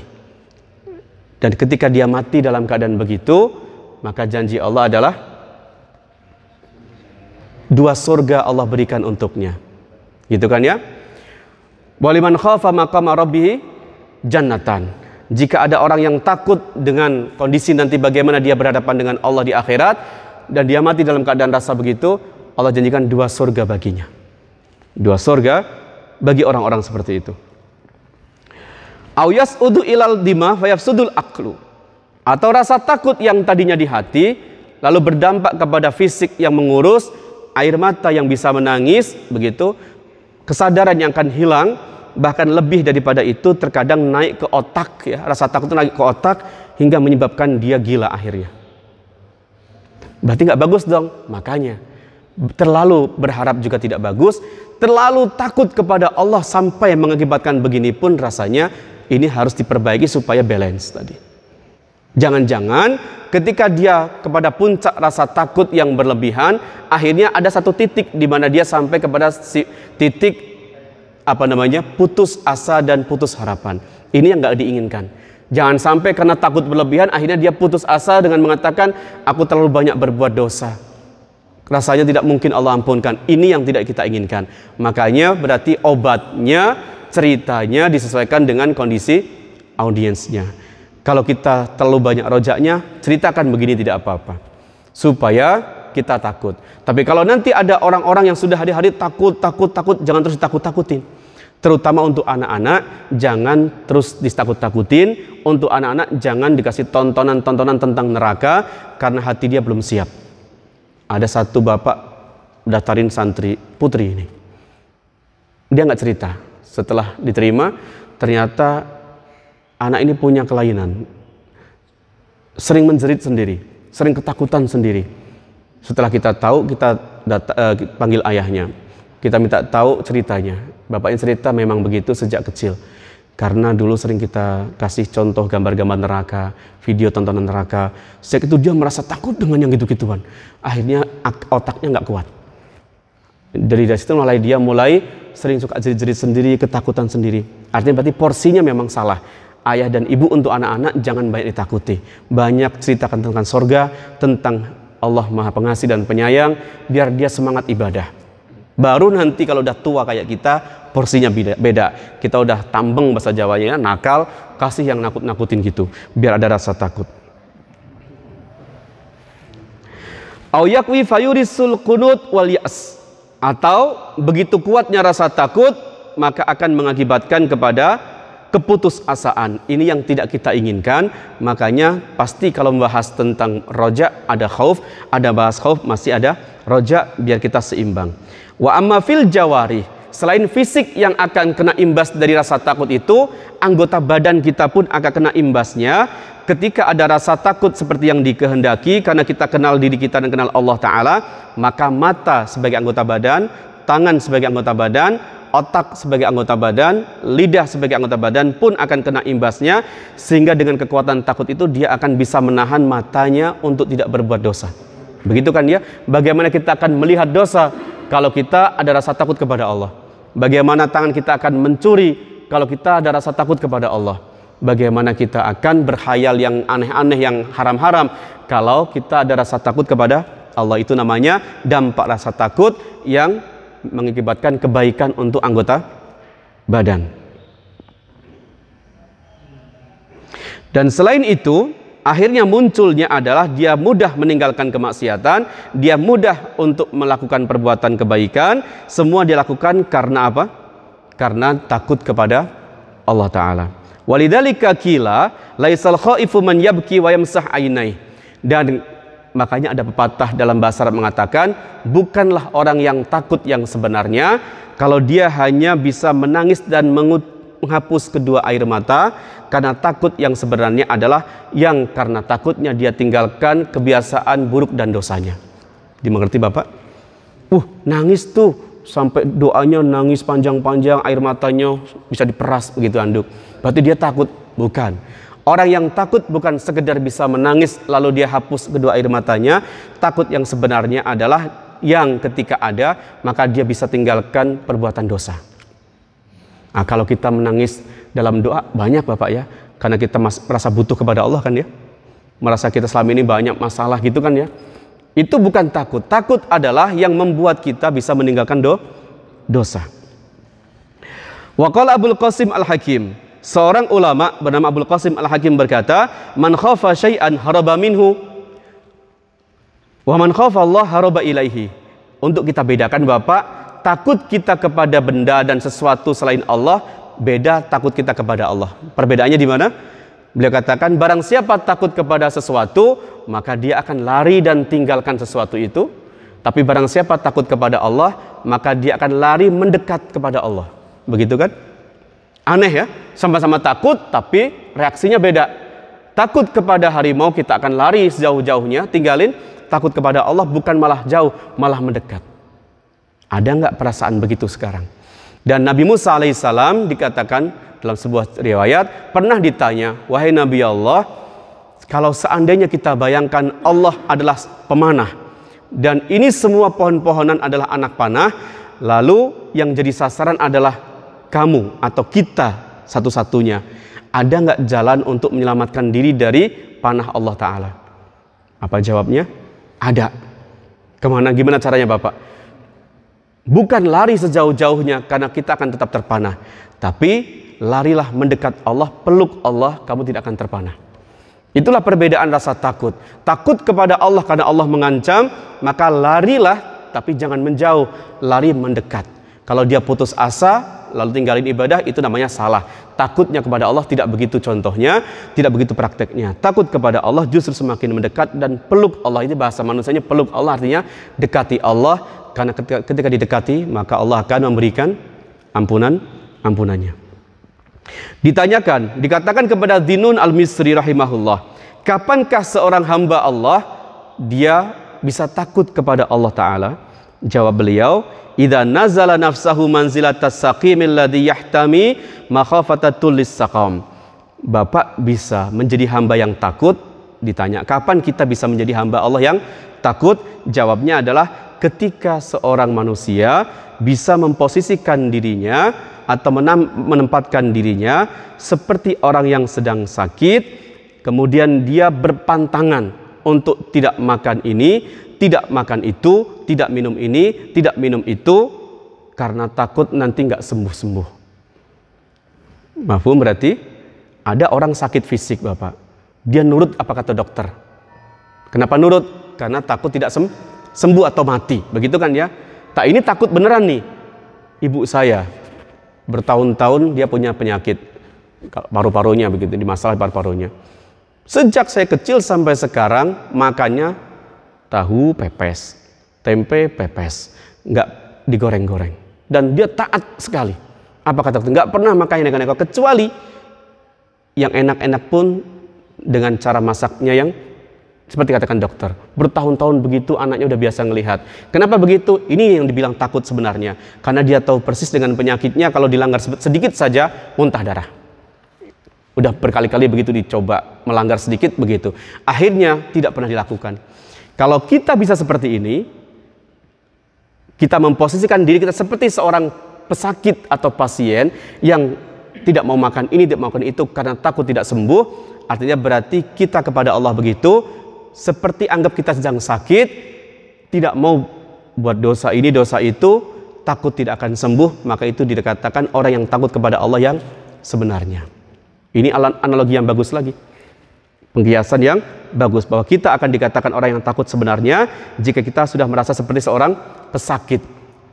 Dan ketika dia mati dalam keadaan begitu, maka janji Allah adalah dua surga Allah berikan untuknya. Gitu kan ya? Waliman khafa maqama jannatan. Jika ada orang yang takut dengan kondisi nanti bagaimana dia berhadapan dengan Allah di akhirat dan dia mati dalam keadaan rasa begitu, Allah janjikan dua surga baginya. Dua surga bagi orang-orang seperti itu. Awyas udu ilal dima fayafsudul aklu. Atau rasa takut yang tadinya di hati lalu berdampak kepada fisik yang mengurus air mata yang bisa menangis begitu kesadaran yang akan hilang bahkan lebih daripada itu terkadang naik ke otak ya. Rasa takut itu naik ke otak hingga menyebabkan dia gila akhirnya. Berarti nggak bagus dong. Makanya terlalu berharap juga tidak bagus terlalu takut kepada Allah sampai mengakibatkan begini pun rasanya ini harus diperbaiki supaya balance tadi. Jangan-jangan ketika dia kepada puncak rasa takut yang berlebihan, akhirnya ada satu titik di mana dia sampai kepada titik apa namanya putus asa dan putus harapan. Ini yang nggak diinginkan. Jangan sampai karena takut berlebihan, akhirnya dia putus asa dengan mengatakan, aku terlalu banyak berbuat dosa. Rasanya tidak mungkin Allah ampunkan. Ini yang tidak kita inginkan. Makanya berarti obatnya, ceritanya disesuaikan dengan kondisi audiensnya. Kalau kita terlalu banyak rojaknya, ceritakan begini tidak apa-apa. Supaya kita takut. Tapi kalau nanti ada orang-orang yang sudah hari-hari takut, takut, takut, jangan terus ditakut-takutin. Terutama untuk anak-anak, jangan terus ditakut-takutin. Untuk anak-anak, jangan dikasih tontonan-tontonan tentang neraka karena hati dia belum siap. Ada satu bapak daftarin santri putri ini. Dia nggak cerita. Setelah diterima, ternyata anak ini punya kelainan. Sering menjerit sendiri, sering ketakutan sendiri. Setelah kita tahu, kita data, uh, panggil ayahnya kita minta tahu ceritanya. Bapaknya cerita memang begitu sejak kecil. Karena dulu sering kita kasih contoh gambar-gambar neraka, video tontonan neraka. Sejak itu dia merasa takut dengan yang gitu-gituan. Akhirnya otaknya nggak kuat. Dari dari situ mulai dia mulai sering suka jerit-jerit sendiri, ketakutan sendiri. Artinya berarti porsinya memang salah. Ayah dan ibu untuk anak-anak jangan banyak ditakuti. Banyak ceritakan tentang sorga, tentang Allah Maha Pengasih dan Penyayang, biar dia semangat ibadah. Baru nanti kalau udah tua kayak kita, porsinya beda. Kita udah tambeng bahasa Jawanya, nakal, kasih yang nakut-nakutin gitu. Biar ada rasa takut. Fayurisul kunut wal. Atau begitu kuatnya rasa takut, maka akan mengakibatkan kepada keputusasaan. Ini yang tidak kita inginkan. Makanya pasti kalau membahas tentang roja ada khauf, ada bahas khauf masih ada roja biar kita seimbang. Wa amma fil jawari, selain fisik yang akan kena imbas dari rasa takut itu, anggota badan kita pun akan kena imbasnya ketika ada rasa takut seperti yang dikehendaki karena kita kenal diri kita dan kenal Allah taala, maka mata sebagai anggota badan, tangan sebagai anggota badan, otak sebagai anggota badan, lidah sebagai anggota badan pun akan kena imbasnya sehingga dengan kekuatan takut itu dia akan bisa menahan matanya untuk tidak berbuat dosa. Begitu kan ya? Bagaimana kita akan melihat dosa kalau kita ada rasa takut kepada Allah. Bagaimana tangan kita akan mencuri kalau kita ada rasa takut kepada Allah. Bagaimana kita akan berhayal yang aneh-aneh yang haram-haram kalau kita ada rasa takut kepada Allah. Itu namanya dampak rasa takut yang mengakibatkan kebaikan untuk anggota badan. Dan selain itu, akhirnya munculnya adalah dia mudah meninggalkan kemaksiatan, dia mudah untuk melakukan perbuatan kebaikan, semua dia lakukan karena apa? Karena takut kepada Allah taala. Walidzalika kila laisal khaifu man yabki wa yamsah ainai. Dan makanya ada pepatah dalam bahasa Arab mengatakan, bukanlah orang yang takut yang sebenarnya kalau dia hanya bisa menangis dan menghapus kedua air mata karena takut yang sebenarnya adalah yang karena takutnya dia tinggalkan kebiasaan buruk dan dosanya. Dimengerti Bapak? Uh, nangis tuh sampai doanya nangis panjang-panjang, air matanya bisa diperas begitu anduk. Berarti dia takut? Bukan. Orang yang takut bukan sekedar bisa menangis lalu dia hapus kedua air matanya. Takut yang sebenarnya adalah yang ketika ada maka dia bisa tinggalkan perbuatan dosa. Nah, kalau kita menangis dalam doa banyak Bapak ya. Karena kita merasa butuh kepada Allah kan ya. Merasa kita selama ini banyak masalah gitu kan ya. Itu bukan takut. Takut adalah yang membuat kita bisa meninggalkan do dosa. Waqala Abdul Qasim Al-Hakim. Seorang ulama bernama Abdul Qasim Al-Hakim berkata, "Man khafa syai'an haraba minhu wa man khafa Allah haraba ilaihi." Untuk kita bedakan Bapak, takut kita kepada benda dan sesuatu selain Allah beda takut kita kepada Allah. Perbedaannya di mana? Beliau katakan barang siapa takut kepada sesuatu, maka dia akan lari dan tinggalkan sesuatu itu. Tapi barang siapa takut kepada Allah, maka dia akan lari mendekat kepada Allah. Begitu kan? Aneh ya, sama-sama takut tapi reaksinya beda. Takut kepada harimau kita akan lari sejauh-jauhnya, tinggalin. Takut kepada Allah bukan malah jauh, malah mendekat. Ada nggak perasaan begitu sekarang? Dan Nabi Musa alaihissalam dikatakan dalam sebuah riwayat pernah ditanya, wahai Nabi Allah, kalau seandainya kita bayangkan Allah adalah pemanah dan ini semua pohon-pohonan adalah anak panah, lalu yang jadi sasaran adalah kamu atau kita satu-satunya. Ada nggak jalan untuk menyelamatkan diri dari panah Allah Ta'ala? Apa jawabnya? Ada. Ke mana? Gimana caranya Bapak? Bukan lari sejauh-jauhnya karena kita akan tetap terpanah. Tapi larilah mendekat Allah, peluk Allah, kamu tidak akan terpanah. Itulah perbedaan rasa takut. Takut kepada Allah karena Allah mengancam, maka larilah tapi jangan menjauh, lari mendekat. Kalau dia putus asa, lalu tinggalin ibadah itu namanya salah. Takutnya kepada Allah tidak begitu contohnya, tidak begitu prakteknya. Takut kepada Allah justru semakin mendekat dan peluk Allah ini bahasa manusianya peluk Allah artinya dekati Allah karena ketika, ketika didekati maka Allah akan memberikan ampunan ampunannya. Ditanyakan, dikatakan kepada Dinun al-Misri rahimahullah, kapankah seorang hamba Allah dia bisa takut kepada Allah Ta'ala? Jawab beliau, idza nazala nafsahu manzilatas saqimil ladzi yahtami makhafatatul saqam. Bapak bisa menjadi hamba yang takut? Ditanya, kapan kita bisa menjadi hamba Allah yang takut? Jawabnya adalah ketika seorang manusia bisa memposisikan dirinya atau menempatkan dirinya seperti orang yang sedang sakit, kemudian dia berpantangan untuk tidak makan ini, tidak makan itu, tidak minum ini, tidak minum itu, karena takut nanti nggak sembuh-sembuh. Mahfum berarti ada orang sakit fisik Bapak. Dia nurut apa kata dokter. Kenapa nurut? Karena takut tidak sembuh atau mati. Begitu kan ya? Tak ini takut beneran nih. Ibu saya bertahun-tahun dia punya penyakit paru-parunya begitu, di masalah paru-parunya. Sejak saya kecil sampai sekarang makannya tahu pepes, tempe pepes, nggak digoreng-goreng. Dan dia taat sekali. Apa kata Nggak pernah makan yang enak-enak kecuali yang enak-enak pun dengan cara masaknya yang seperti katakan dokter, bertahun-tahun begitu anaknya udah biasa ngelihat. Kenapa begitu? Ini yang dibilang takut sebenarnya. Karena dia tahu persis dengan penyakitnya kalau dilanggar sedikit saja muntah darah. Udah berkali-kali begitu dicoba melanggar sedikit begitu. Akhirnya tidak pernah dilakukan. Kalau kita bisa seperti ini, kita memposisikan diri kita seperti seorang pesakit atau pasien yang tidak mau makan ini, tidak mau makan itu karena takut tidak sembuh, artinya berarti kita kepada Allah begitu seperti anggap kita sedang sakit, tidak mau buat dosa ini, dosa itu, takut tidak akan sembuh, maka itu dikatakan orang yang takut kepada Allah yang sebenarnya. Ini analogi yang bagus lagi penghiasan yang bagus bahwa kita akan dikatakan orang yang takut sebenarnya jika kita sudah merasa seperti seorang pesakit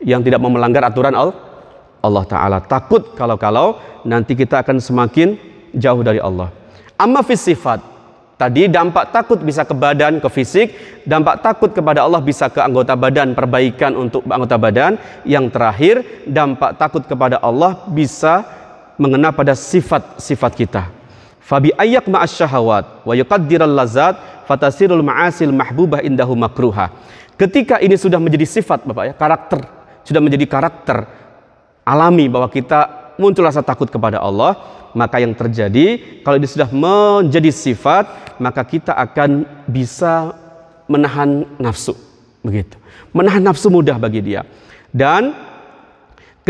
yang tidak mau melanggar aturan Allah taala. Takut kalau-kalau nanti kita akan semakin jauh dari Allah. Amma fis sifat. Tadi dampak takut bisa ke badan ke fisik. Dampak takut kepada Allah bisa ke anggota badan. Perbaikan untuk anggota badan. Yang terakhir dampak takut kepada Allah bisa mengena pada sifat-sifat kita Fabi ayak ma'as syahawat wa yuqaddiral lazat fatasirul ma'asil mahbubah indahu makruha. Ketika ini sudah menjadi sifat Bapak ya, karakter, sudah menjadi karakter alami bahwa kita muncul rasa takut kepada Allah, maka yang terjadi kalau ini sudah menjadi sifat, maka kita akan bisa menahan nafsu begitu. Menahan nafsu mudah bagi dia. Dan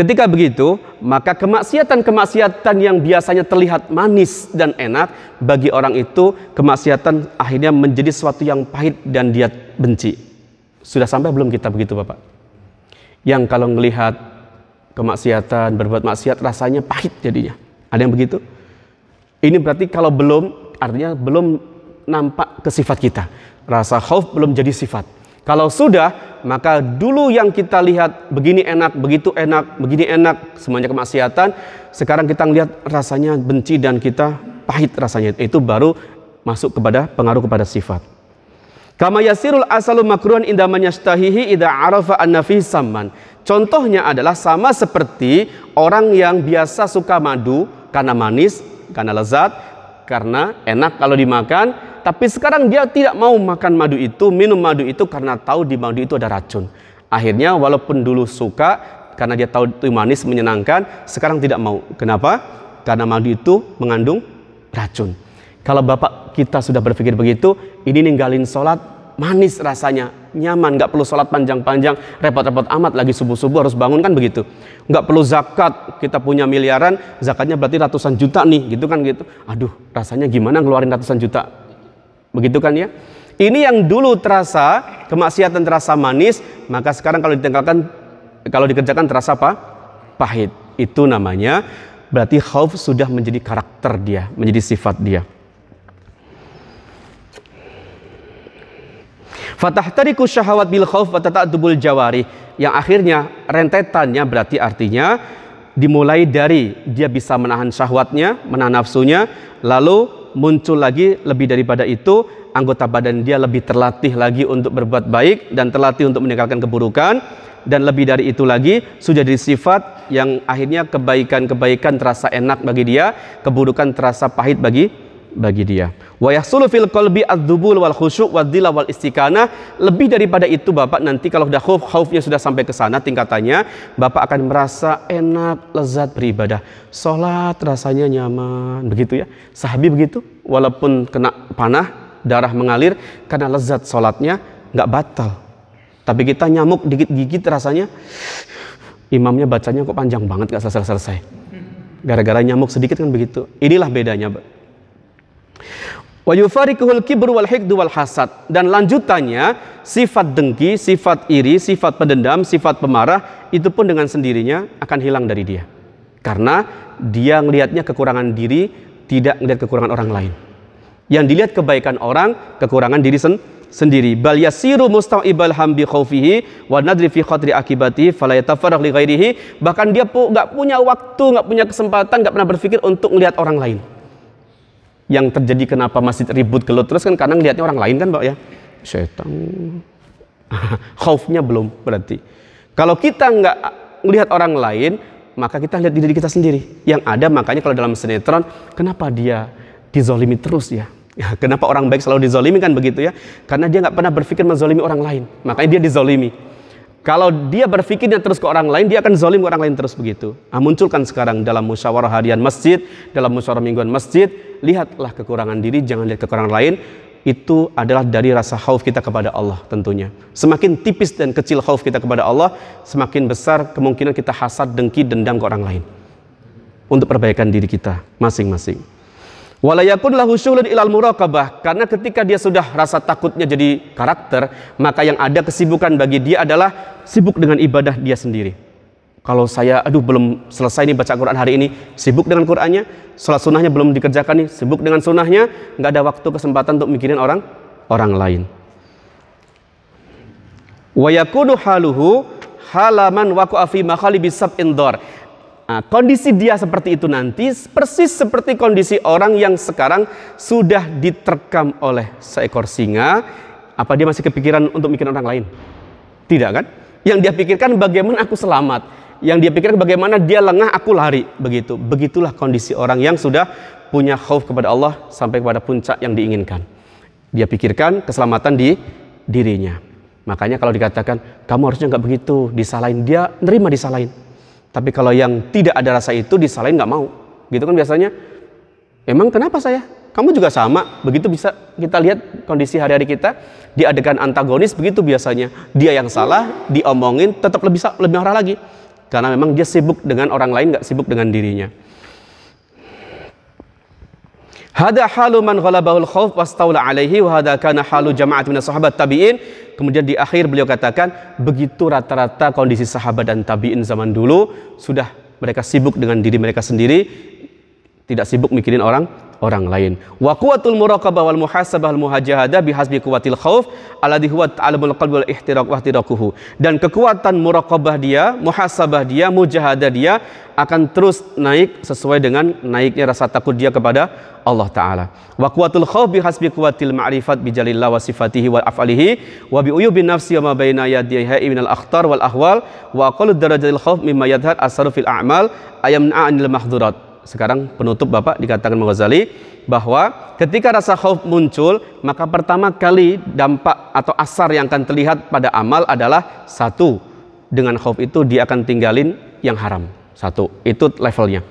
Ketika begitu, maka kemaksiatan-kemaksiatan yang biasanya terlihat manis dan enak bagi orang itu, kemaksiatan akhirnya menjadi sesuatu yang pahit dan dia benci. Sudah sampai belum kita begitu, Bapak? Yang kalau melihat kemaksiatan, berbuat maksiat rasanya pahit jadinya. Ada yang begitu? Ini berarti kalau belum, artinya belum nampak ke sifat kita. Rasa khauf belum jadi sifat. Kalau sudah, maka dulu yang kita lihat begini enak, begitu enak, begini enak, semuanya kemaksiatan. Sekarang kita melihat rasanya benci dan kita pahit rasanya. Itu baru masuk kepada pengaruh kepada sifat. Kama yasirul asalu makruhan inda yastahihi idza arafa annafi samman. Contohnya adalah sama seperti orang yang biasa suka madu karena manis, karena lezat, karena enak kalau dimakan, tapi sekarang dia tidak mau makan madu itu, minum madu itu karena tahu di madu itu ada racun. Akhirnya walaupun dulu suka karena dia tahu itu manis menyenangkan, sekarang tidak mau. Kenapa? Karena madu itu mengandung racun. Kalau bapak kita sudah berpikir begitu, ini ninggalin sholat manis rasanya, nyaman, nggak perlu sholat panjang-panjang, repot-repot amat lagi subuh-subuh harus bangun kan begitu. Nggak perlu zakat, kita punya miliaran, zakatnya berarti ratusan juta nih, gitu kan gitu. Aduh, rasanya gimana ngeluarin ratusan juta? Begitu kan ya? Ini yang dulu terasa kemaksiatan terasa manis, maka sekarang kalau ditinggalkan kalau dikerjakan terasa apa? Pahit. Itu namanya berarti khauf sudah menjadi karakter dia, menjadi sifat dia. Fatahtariku syahawat bil khauf wa jawari yang akhirnya rentetannya berarti artinya dimulai dari dia bisa menahan syahwatnya, menahan nafsunya, lalu muncul lagi lebih daripada itu anggota badan dia lebih terlatih lagi untuk berbuat baik dan terlatih untuk meninggalkan keburukan. Dan lebih dari itu lagi sudah jadi sifat yang akhirnya kebaikan-kebaikan terasa enak bagi dia, keburukan terasa pahit bagi bagi dia. Wa yahsulu fil qalbi adzubul wal khusyuk wadzila wal istiqanah. Lebih daripada itu Bapak nanti kalau sudah khauf khaufnya sudah sampai ke sana tingkatannya, Bapak akan merasa enak, lezat beribadah. Salat rasanya nyaman, begitu ya. Sahabi begitu, walaupun kena panah, darah mengalir karena lezat salatnya nggak batal. Tapi kita nyamuk digigit-gigit rasanya imamnya bacanya kok panjang banget gak selesai-selesai. Gara-gara nyamuk sedikit kan begitu. Inilah bedanya. Wa yufarikuhul kibru wal hikdu wal hasad. Dan lanjutannya sifat dengki, sifat iri, sifat pendendam, sifat pemarah itu pun dengan sendirinya akan hilang dari dia. Karena dia melihatnya kekurangan diri, tidak melihat kekurangan orang lain. Yang dilihat kebaikan orang, kekurangan diri sendiri sendiri bal yasiru musta'ibal hambi khaufihi wa nadri fi khatri akibati fala yatafarraq li bahkan dia nggak punya waktu nggak punya kesempatan nggak pernah berpikir untuk melihat orang lain yang terjadi kenapa masih ribut gelut terus kan karena ngelihatnya orang lain kan Mbak ya setan khaufnya belum berarti kalau kita nggak melihat orang lain maka kita lihat diri kita sendiri yang ada makanya kalau dalam sinetron kenapa dia dizolimi terus ya Ya, kenapa orang baik selalu dizolimi kan begitu ya? Karena dia nggak pernah berpikir menzolimi orang lain. Makanya dia dizolimi. Kalau dia berpikirnya terus ke orang lain, dia akan zolim ke orang lain terus begitu. Nah, munculkan sekarang dalam musyawarah harian masjid, dalam musyawarah mingguan masjid, lihatlah kekurangan diri, jangan lihat kekurangan lain. Itu adalah dari rasa khauf kita kepada Allah tentunya. Semakin tipis dan kecil khauf kita kepada Allah, semakin besar kemungkinan kita hasad, dengki, dendam ke orang lain. Untuk perbaikan diri kita masing-masing. Walayakun ilal muraqabah karena ketika dia sudah rasa takutnya jadi karakter, maka yang ada kesibukan bagi dia adalah sibuk dengan ibadah dia sendiri. Kalau saya aduh belum selesai nih baca Quran hari ini, sibuk dengan Qurannya, sholat sunnahnya belum dikerjakan nih, sibuk dengan sunnahnya, nggak ada waktu kesempatan untuk mikirin orang orang lain. Wayakunu haluhu halaman waku afi makhali bisab indor Nah, kondisi dia seperti itu nanti persis seperti kondisi orang yang sekarang sudah diterkam oleh seekor singa. Apa dia masih kepikiran untuk mikir orang lain? Tidak kan? Yang dia pikirkan bagaimana aku selamat. Yang dia pikirkan bagaimana dia lengah aku lari. Begitu. Begitulah kondisi orang yang sudah punya khauf kepada Allah sampai kepada puncak yang diinginkan. Dia pikirkan keselamatan di dirinya. Makanya kalau dikatakan kamu harusnya nggak begitu disalahin dia nerima disalahin tapi kalau yang tidak ada rasa itu disalahin nggak mau. Gitu kan biasanya. Emang kenapa saya? Kamu juga sama. Begitu bisa kita lihat kondisi hari-hari kita di adegan antagonis begitu biasanya. Dia yang salah, diomongin tetap lebih lebih marah lagi. Karena memang dia sibuk dengan orang lain, nggak sibuk dengan dirinya. Hada halu man ghalabahul khauf wastawla alaihi wa hada kana halu jama'at min sahabat tabi'in. Kemudian di akhir beliau katakan, begitu rata-rata kondisi sahabat dan tabi'in zaman dulu sudah mereka sibuk dengan diri mereka sendiri, tidak sibuk mikirin orang orang lain. Wa quwwatul muraqabah wal muhasabah al muhajahada bihasbi quwwatil khauf alladhi huwa ta'alumul qalbi wal ihtiraq wa ihtiraquhu. Dan kekuatan muraqabah dia, muhasabah dia, mujahadah dia akan terus naik sesuai dengan naiknya rasa takut dia kepada Allah Ta'ala. Wa kuatul khawf bihasbi kuatil ma'rifat bijalillah wa sifatihi wa af'alihi wa bi uyubin nafsi wa ma baina yadayhi minal akhtar wal ahwal wa aqallu darajatil khawf mimma yadhar asaru fil a'mal ayam anil mahdurat. Sekarang penutup Bapak dikatakan Ghazali bahwa ketika rasa khauf muncul maka pertama kali dampak atau asar yang akan terlihat pada amal adalah satu dengan khauf itu dia akan tinggalin yang haram satu itu levelnya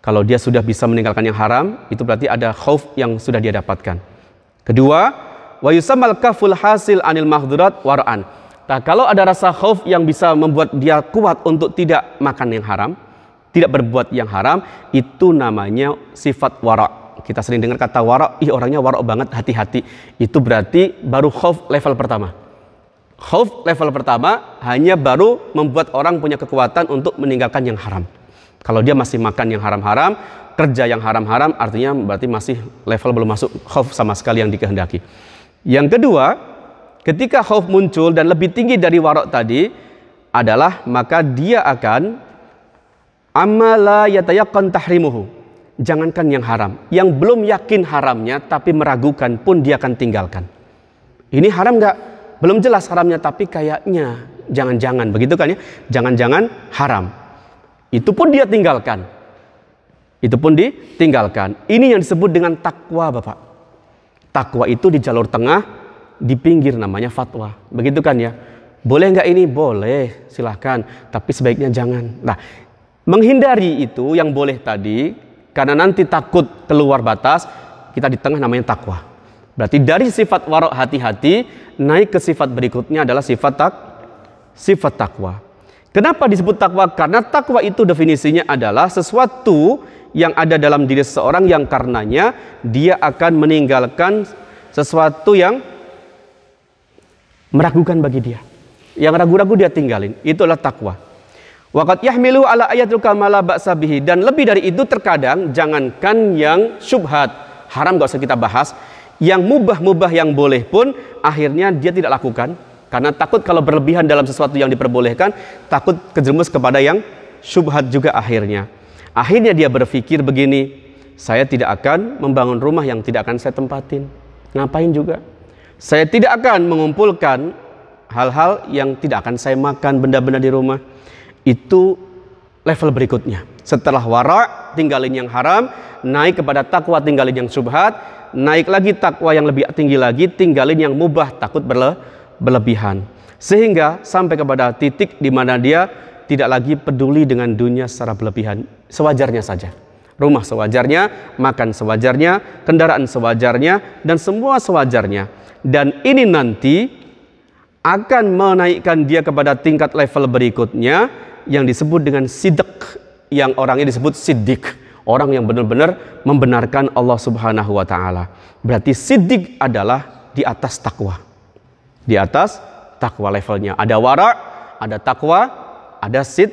kalau dia sudah bisa meninggalkan yang haram, itu berarti ada khauf yang sudah dia dapatkan. Kedua, wa yusammal kaful hasil anil mahdurat war'an. Nah, kalau ada rasa khauf yang bisa membuat dia kuat untuk tidak makan yang haram, tidak berbuat yang haram, itu namanya sifat wara. Kita sering dengar kata wara, ih orangnya wara banget, hati-hati. Itu berarti baru khauf level pertama. Khauf level pertama hanya baru membuat orang punya kekuatan untuk meninggalkan yang haram. Kalau dia masih makan yang haram-haram, kerja yang haram-haram, artinya berarti masih level belum masuk khauf sama sekali yang dikehendaki. Yang kedua, ketika khauf muncul dan lebih tinggi dari warok tadi adalah maka dia akan Amma la yatayaqqan tahrimuhu. Jangankan yang haram, yang belum yakin haramnya tapi meragukan pun dia akan tinggalkan. Ini haram nggak? Belum jelas haramnya tapi kayaknya jangan-jangan begitu kan ya? Jangan-jangan haram. Itu pun dia tinggalkan. Itu pun ditinggalkan. Ini yang disebut dengan takwa, Bapak. Takwa itu di jalur tengah, di pinggir namanya fatwa. Begitu kan ya? Boleh nggak ini? Boleh, silahkan. Tapi sebaiknya jangan. Nah, menghindari itu yang boleh tadi, karena nanti takut keluar batas, kita di tengah namanya takwa. Berarti dari sifat warok hati-hati, naik ke sifat berikutnya adalah sifat tak, sifat takwa. Kenapa disebut takwa? Karena takwa itu definisinya adalah sesuatu yang ada dalam diri seseorang yang karenanya dia akan meninggalkan sesuatu yang meragukan bagi dia. Yang ragu-ragu dia tinggalin. Itulah takwa. Waqat yahmilu ala ayatul kamala ba'sabihi. Dan lebih dari itu terkadang jangankan yang syubhat. Haram gak usah kita bahas. Yang mubah-mubah yang boleh pun akhirnya dia tidak lakukan. Karena takut kalau berlebihan dalam sesuatu yang diperbolehkan. Takut kejerumus kepada yang syubhat juga akhirnya. Akhirnya dia berpikir begini, saya tidak akan membangun rumah yang tidak akan saya tempatin. Ngapain juga? Saya tidak akan mengumpulkan hal-hal yang tidak akan saya makan benda-benda di rumah. Itu level berikutnya. Setelah wara, tinggalin yang haram, naik kepada takwa, tinggalin yang subhat, naik lagi takwa yang lebih tinggi lagi, tinggalin yang mubah, takut berle berlebihan. Sehingga sampai kepada titik di mana dia tidak lagi peduli dengan dunia secara berlebihan, sewajarnya saja. Rumah sewajarnya, makan sewajarnya, kendaraan sewajarnya, dan semua sewajarnya. Dan ini nanti akan menaikkan dia kepada tingkat level berikutnya yang disebut dengan sidik, yang orangnya disebut sidik, orang yang benar-benar membenarkan Allah Subhanahu wa taala. Berarti sidik adalah di atas takwa. Di atas takwa levelnya. Ada wara, ada takwa, ada sid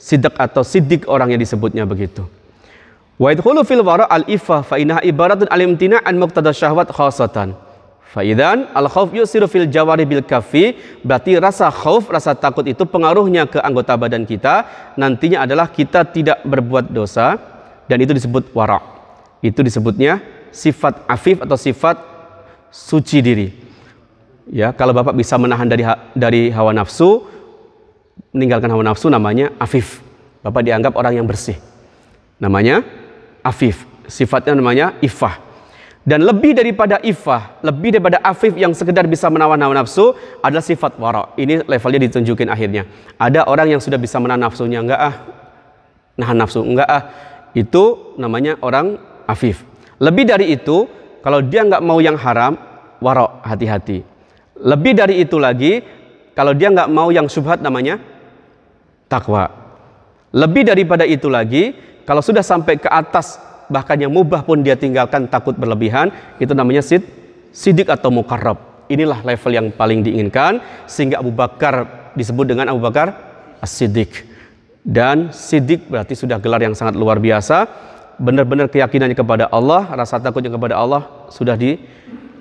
sidak atau sidik orang yang disebutnya begitu. Wa fil wara al ifa fa ibaratun al imtina an muqtada syahwat khasatan. Fa idzan al khauf yusiru fil jawari bil kafi berarti rasa khauf rasa takut itu pengaruhnya ke anggota badan kita nantinya adalah kita tidak berbuat dosa dan itu disebut wara. Itu disebutnya sifat afif atau sifat suci diri. Ya, kalau Bapak bisa menahan dari dari hawa nafsu, meninggalkan hawa nafsu namanya afif. Bapak dianggap orang yang bersih. Namanya afif. Sifatnya namanya ifah. Dan lebih daripada ifah, lebih daripada afif yang sekedar bisa menawan hawa nafsu adalah sifat wara. Ini levelnya ditunjukin akhirnya. Ada orang yang sudah bisa menahan nafsunya, enggak ah. Nahan nafsu, enggak ah. Itu namanya orang afif. Lebih dari itu, kalau dia enggak mau yang haram, wara, hati-hati. Lebih dari itu lagi, kalau dia nggak mau yang subhat namanya takwa. Lebih daripada itu lagi, kalau sudah sampai ke atas bahkan yang mubah pun dia tinggalkan takut berlebihan, itu namanya sid, sidik atau mukarrab. Inilah level yang paling diinginkan sehingga Abu Bakar disebut dengan Abu Bakar as-siddiq. Dan sidik berarti sudah gelar yang sangat luar biasa. Benar-benar keyakinannya kepada Allah, rasa takutnya kepada Allah sudah di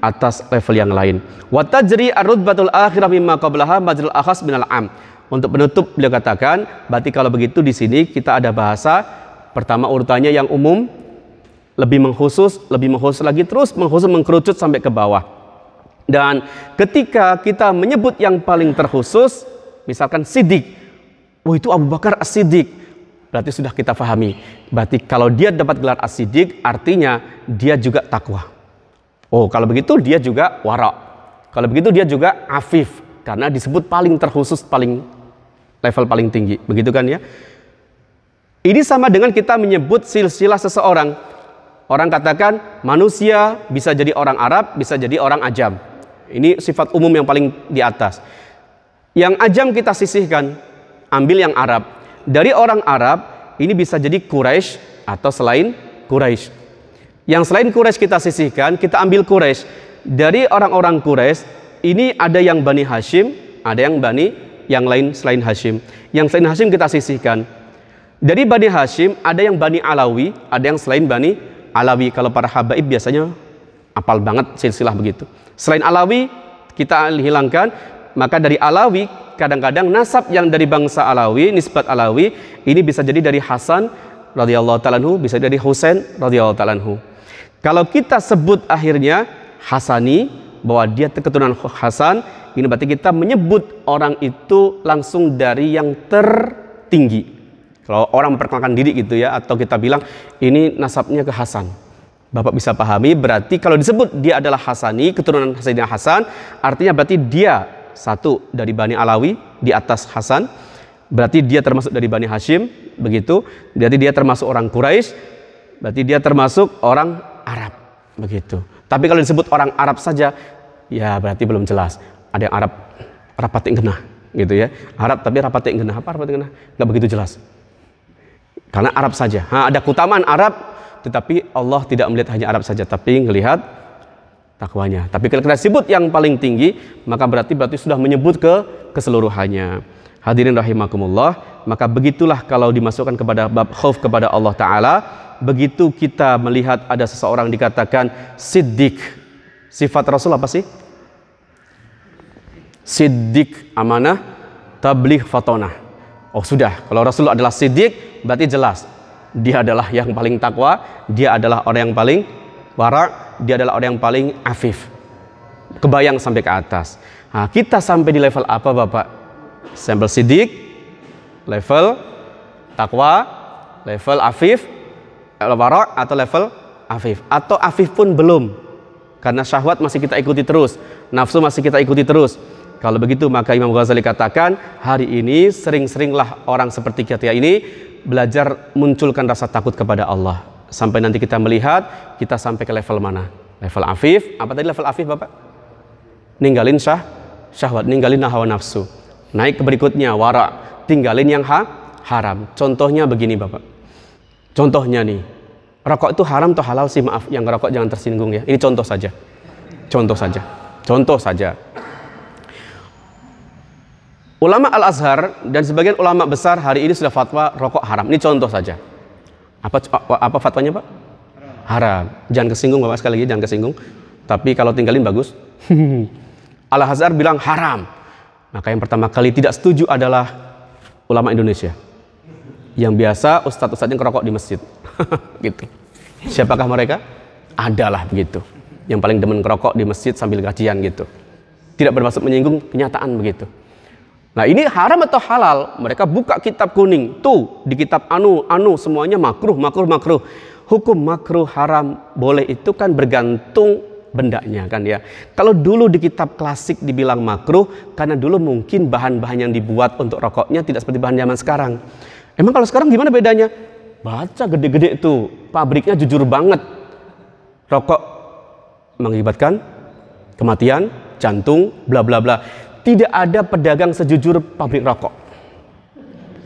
atas level yang lain. Wa tajri ar-rutbatul akhirah mimma qablaha majrul akhas minal am. Untuk penutup beliau katakan, berarti kalau begitu di sini kita ada bahasa pertama urutannya yang umum, lebih mengkhusus, lebih mengkhusus lagi terus mengkhusus mengkerucut sampai ke bawah. Dan ketika kita menyebut yang paling terkhusus, misalkan sidik, oh itu Abu Bakar as-Siddiq, berarti sudah kita pahami. Berarti kalau dia dapat gelar as-Siddiq, artinya dia juga takwa. Oh, kalau begitu dia juga wara. Kalau begitu dia juga afif karena disebut paling terkhusus, paling level paling tinggi. Begitu kan ya? Ini sama dengan kita menyebut silsilah seseorang. Orang katakan manusia bisa jadi orang Arab, bisa jadi orang Ajam. Ini sifat umum yang paling di atas. Yang Ajam kita sisihkan, ambil yang Arab. Dari orang Arab, ini bisa jadi Quraisy atau selain Quraisy. Yang selain Quraisy kita sisihkan, kita ambil Quraisy. Dari orang-orang Quraisy, ini ada yang Bani Hashim, ada yang Bani yang lain selain Hashim. Yang selain Hashim kita sisihkan. Dari Bani Hashim ada yang Bani Alawi, ada yang selain Bani Alawi. Kalau para habaib biasanya apal banget silsilah begitu. Selain Alawi kita hilangkan, maka dari Alawi kadang-kadang nasab yang dari bangsa Alawi, nisbat Alawi, ini bisa jadi dari Hasan radhiyallahu taala bisa dari Husain radhiyallahu taala Kalau kita sebut akhirnya Hasani bahwa dia keturunan Hasan, ini berarti kita menyebut orang itu langsung dari yang tertinggi. Kalau orang memperkenalkan diri gitu ya, atau kita bilang ini nasabnya ke Hasan. Bapak bisa pahami berarti kalau disebut dia adalah Hasani, keturunan Hasan, artinya berarti dia satu dari Bani Alawi di atas Hasan, berarti dia termasuk dari Bani Hashim, begitu. Berarti dia termasuk orang Quraisy, berarti dia termasuk orang Arab, begitu. Tapi kalau disebut orang Arab saja, ya berarti belum jelas. Ada yang Arab rapatik genah, gitu ya. Arab tapi rapatik genah, apa rapatik genah? Nggak begitu jelas. Karena Arab saja. Ha, ada keutamaan Arab, tetapi Allah tidak melihat hanya Arab saja tapi melihat takwanya. Tapi kalau kita sebut yang paling tinggi, maka berarti berarti sudah menyebut ke keseluruhannya. Hadirin rahimakumullah, maka begitulah kalau dimasukkan kepada bab khauf kepada Allah taala, begitu kita melihat ada seseorang dikatakan siddiq. Sifat Rasul apa sih? Siddiq amanah, tabligh fatonah. Oh sudah, kalau Rasul adalah siddiq berarti jelas dia adalah yang paling takwa, dia adalah orang yang paling wara, dia adalah orang yang paling afif. Kebayang sampai ke atas. Nah, kita sampai di level apa Bapak? Sampel sidik, level takwa, level afif, level wara atau level afif. Atau afif pun belum. Karena syahwat masih kita ikuti terus, nafsu masih kita ikuti terus. Kalau begitu maka Imam Ghazali katakan hari ini sering-seringlah orang seperti kita ini belajar munculkan rasa takut kepada Allah. Sampai nanti kita melihat kita sampai ke level mana? Level afif. Apa tadi level afif bapak? Ninggalin syah syahwat ninggalin hawa nafsu. Naik ke berikutnya wara. Tinggalin yang ha, haram. Contohnya begini bapak. Contohnya nih. Rokok itu haram atau halal sih? Maaf yang rokok jangan tersinggung ya. Ini contoh saja. Contoh saja. Contoh saja Ulama Al-Azhar dan sebagian ulama besar hari ini sudah fatwa rokok haram. Ini contoh saja. Apa apa fatwanya, Pak? Haram. Jangan kesinggung Bapak sekali lagi, jangan kesinggung. Tapi kalau tinggalin bagus. Al-Azhar bilang haram. Maka yang pertama kali tidak setuju adalah ulama Indonesia. Yang biasa ustadz-ustadznya ngerokok di masjid. gitu. Siapakah mereka? Adalah begitu. Yang paling demen ngerokok di masjid sambil gajian gitu. Tidak bermaksud menyinggung kenyataan begitu. Nah ini haram atau halal? Mereka buka kitab kuning. Tuh di kitab anu, anu semuanya makruh, makruh, makruh. Hukum makruh haram boleh itu kan bergantung bendanya kan ya. Kalau dulu di kitab klasik dibilang makruh karena dulu mungkin bahan-bahan yang dibuat untuk rokoknya tidak seperti bahan zaman sekarang. Emang kalau sekarang gimana bedanya? Baca gede-gede tuh, pabriknya jujur banget. Rokok mengakibatkan kematian, jantung, bla bla bla tidak ada pedagang sejujur pabrik rokok.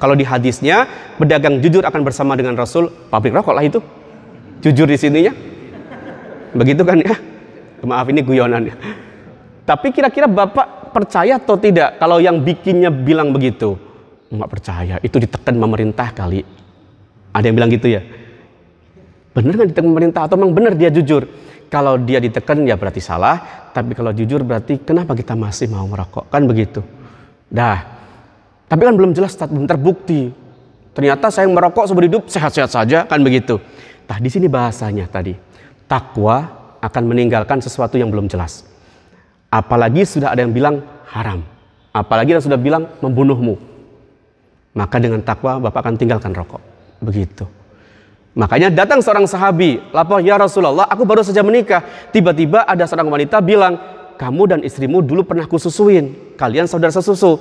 Kalau di hadisnya, pedagang jujur akan bersama dengan Rasul, pabrik rokok lah itu. Jujur di sininya. Begitu kan ya? Maaf ini guyonannya. Tapi kira-kira Bapak percaya atau tidak kalau yang bikinnya bilang begitu? Enggak percaya, itu ditekan pemerintah kali. Ada yang bilang gitu ya? Benar kan ditekan pemerintah atau memang benar dia jujur? Kalau dia ditekan ya berarti salah, tapi kalau jujur berarti kenapa kita masih mau merokok? Kan begitu. Dah. Tapi kan belum jelas, belum terbukti. Ternyata saya merokok seumur hidup sehat-sehat saja, kan begitu. Nah, di sini bahasanya tadi. Takwa akan meninggalkan sesuatu yang belum jelas. Apalagi sudah ada yang bilang haram. Apalagi yang sudah bilang membunuhmu. Maka dengan takwa Bapak akan tinggalkan rokok. Begitu. Makanya datang seorang sahabi, lapor ya Rasulullah, aku baru saja menikah. Tiba-tiba ada seorang wanita bilang, kamu dan istrimu dulu pernah kususuin, kalian saudara sesusu.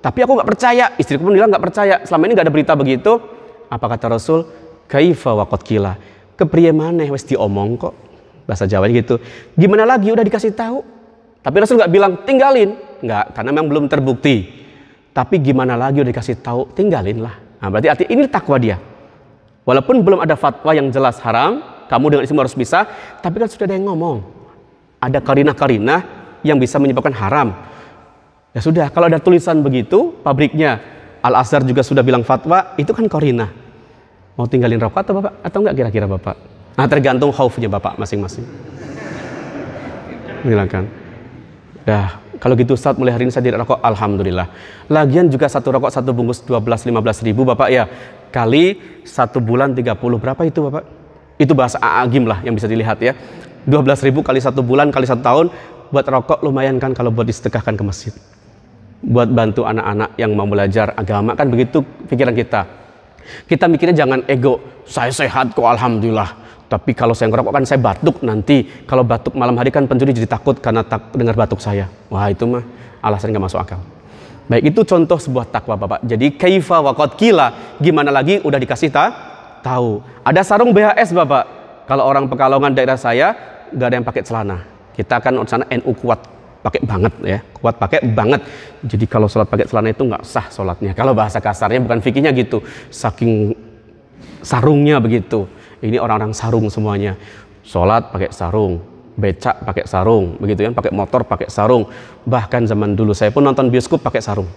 Tapi aku nggak percaya, istriku pun bilang nggak percaya. Selama ini nggak ada berita begitu. Apa kata Rasul? Kaifa wakot kila. Kepriye mana wes diomong kok. Bahasa Jawa gitu. Gimana lagi udah dikasih tahu. Tapi Rasul nggak bilang tinggalin. Nggak, karena memang belum terbukti. Tapi gimana lagi udah dikasih tahu, tinggalin lah. Nah, berarti arti ini takwa dia. Walaupun belum ada fatwa yang jelas haram, kamu dengan istrimu harus bisa, tapi kan sudah ada yang ngomong. Ada karinah-karinah yang bisa menyebabkan haram. Ya sudah, kalau ada tulisan begitu, pabriknya Al-Azhar juga sudah bilang fatwa, itu kan karinah. Mau tinggalin rokok atau Bapak? Atau enggak kira-kira Bapak? Nah, tergantung khaufnya Bapak masing-masing. Silakan. Dah, kalau gitu Ustaz mulai hari ini saya tidak rokok, Alhamdulillah. Lagian juga satu rokok satu bungkus 12-15 ribu Bapak ya. Kali satu bulan 30 berapa itu Bapak? Itu bahasa agim lah yang bisa dilihat ya. 12 ribu kali satu bulan kali satu tahun buat rokok lumayan kan kalau buat disedekahkan ke masjid. Buat bantu anak-anak yang mau belajar agama kan begitu pikiran kita. Kita mikirnya jangan ego, saya sehat kok Alhamdulillah tapi kalau saya ngerokok kan saya batuk nanti. Kalau batuk malam hari kan pencuri jadi takut karena tak dengar batuk saya. Wah itu mah alasan nggak masuk akal. Baik itu contoh sebuah takwa Bapak. Jadi kaifa waqad kila. Gimana lagi udah dikasih ta? tahu. Ada sarung BHS Bapak. Kalau orang Pekalongan daerah saya nggak ada yang pakai celana. Kita kan sana NU kuat pakai banget ya kuat pakai banget jadi kalau sholat pakai celana itu nggak sah sholatnya kalau bahasa kasarnya bukan fikihnya gitu saking sarungnya begitu ini orang-orang sarung semuanya sholat pakai sarung becak pakai sarung begitu kan? Pakai motor pakai sarung. Bahkan zaman dulu saya pun nonton bioskop pakai sarung.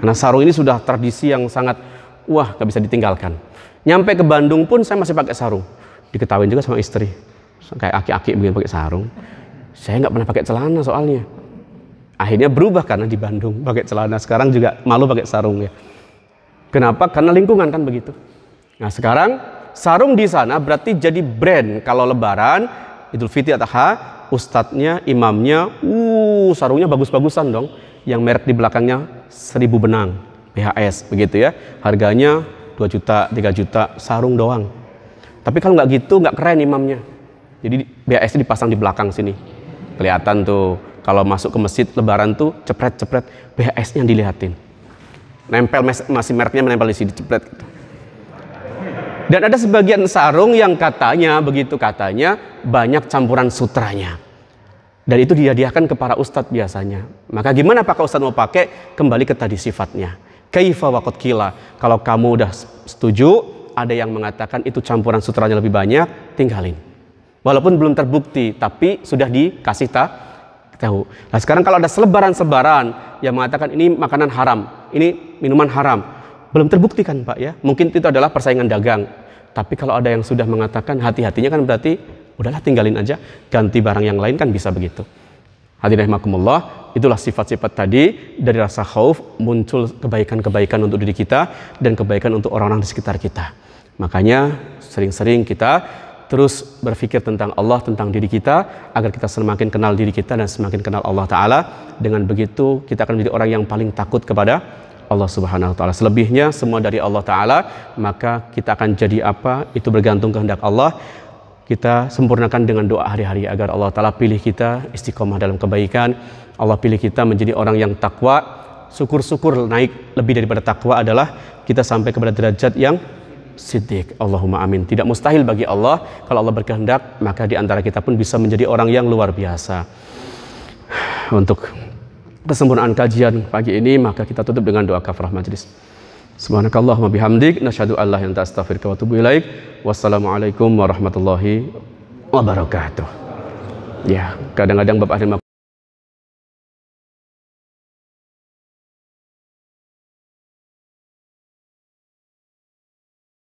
Karena sarung ini sudah tradisi yang sangat wah gak bisa ditinggalkan. Nyampe ke Bandung pun saya masih pakai sarung. Diketahui juga sama istri. Kayak aki-aki begini pakai sarung. Saya nggak pernah pakai celana soalnya. Akhirnya berubah karena di Bandung pakai celana. Sekarang juga malu pakai sarung ya. Kenapa? Karena lingkungan kan begitu. Nah sekarang sarung di sana berarti jadi brand. Kalau lebaran Idul Fitri atau Ha ustadznya imamnya uh sarungnya bagus-bagusan dong. Yang merek di belakangnya seribu benang PHS begitu ya. Harganya 2 juta 3 juta sarung doang. Tapi kalau nggak gitu nggak keren imamnya. Jadi BHS dipasang di belakang sini. Kelihatan tuh kalau masuk ke masjid lebaran tuh cepret-cepret BHS-nya dilihatin. Nempel masih mereknya menempel di sini cepret. gitu. Dan ada sebagian sarung yang katanya, begitu katanya, banyak campuran sutranya. Dan itu dihadiahkan ke para ustadz biasanya. Maka gimana apakah ustadz mau pakai? Kembali ke tadi sifatnya. Kaifa wakot kila. Kalau kamu udah setuju, ada yang mengatakan itu campuran sutranya lebih banyak, tinggalin. Walaupun belum terbukti, tapi sudah dikasih tahu. Nah sekarang kalau ada selebaran-selebaran yang mengatakan ini makanan haram, ini minuman haram, belum terbukti kan Pak ya. Mungkin itu adalah persaingan dagang. Tapi kalau ada yang sudah mengatakan hati-hatinya kan berarti udahlah tinggalin aja, ganti barang yang lain kan bisa begitu. Hadirin rahimakumullah, itulah sifat-sifat tadi dari rasa khauf muncul kebaikan-kebaikan untuk diri kita dan kebaikan untuk orang-orang di sekitar kita. Makanya sering-sering kita terus berpikir tentang Allah, tentang diri kita agar kita semakin kenal diri kita dan semakin kenal Allah taala. Dengan begitu kita akan menjadi orang yang paling takut kepada Allah Subhanahu wa taala. Selebihnya semua dari Allah taala, maka kita akan jadi apa? Itu bergantung kehendak Allah. Kita sempurnakan dengan doa hari-hari agar Allah taala pilih kita istiqomah dalam kebaikan. Allah pilih kita menjadi orang yang takwa. Syukur-syukur naik lebih daripada takwa adalah kita sampai kepada derajat yang siddiq. Allahumma amin. Tidak mustahil bagi Allah kalau Allah berkehendak, maka di antara kita pun bisa menjadi orang yang luar biasa. Untuk kesempurnaan kajian pagi ini maka kita tutup dengan doa kafarah majlis. Subhanakallahumma bihamdik nasyhadu an la ilaha illa anta wa atubu ilaik. Wassalamualaikum warahmatullahi wabarakatuh. Ya, kadang-kadang Bapak Hadim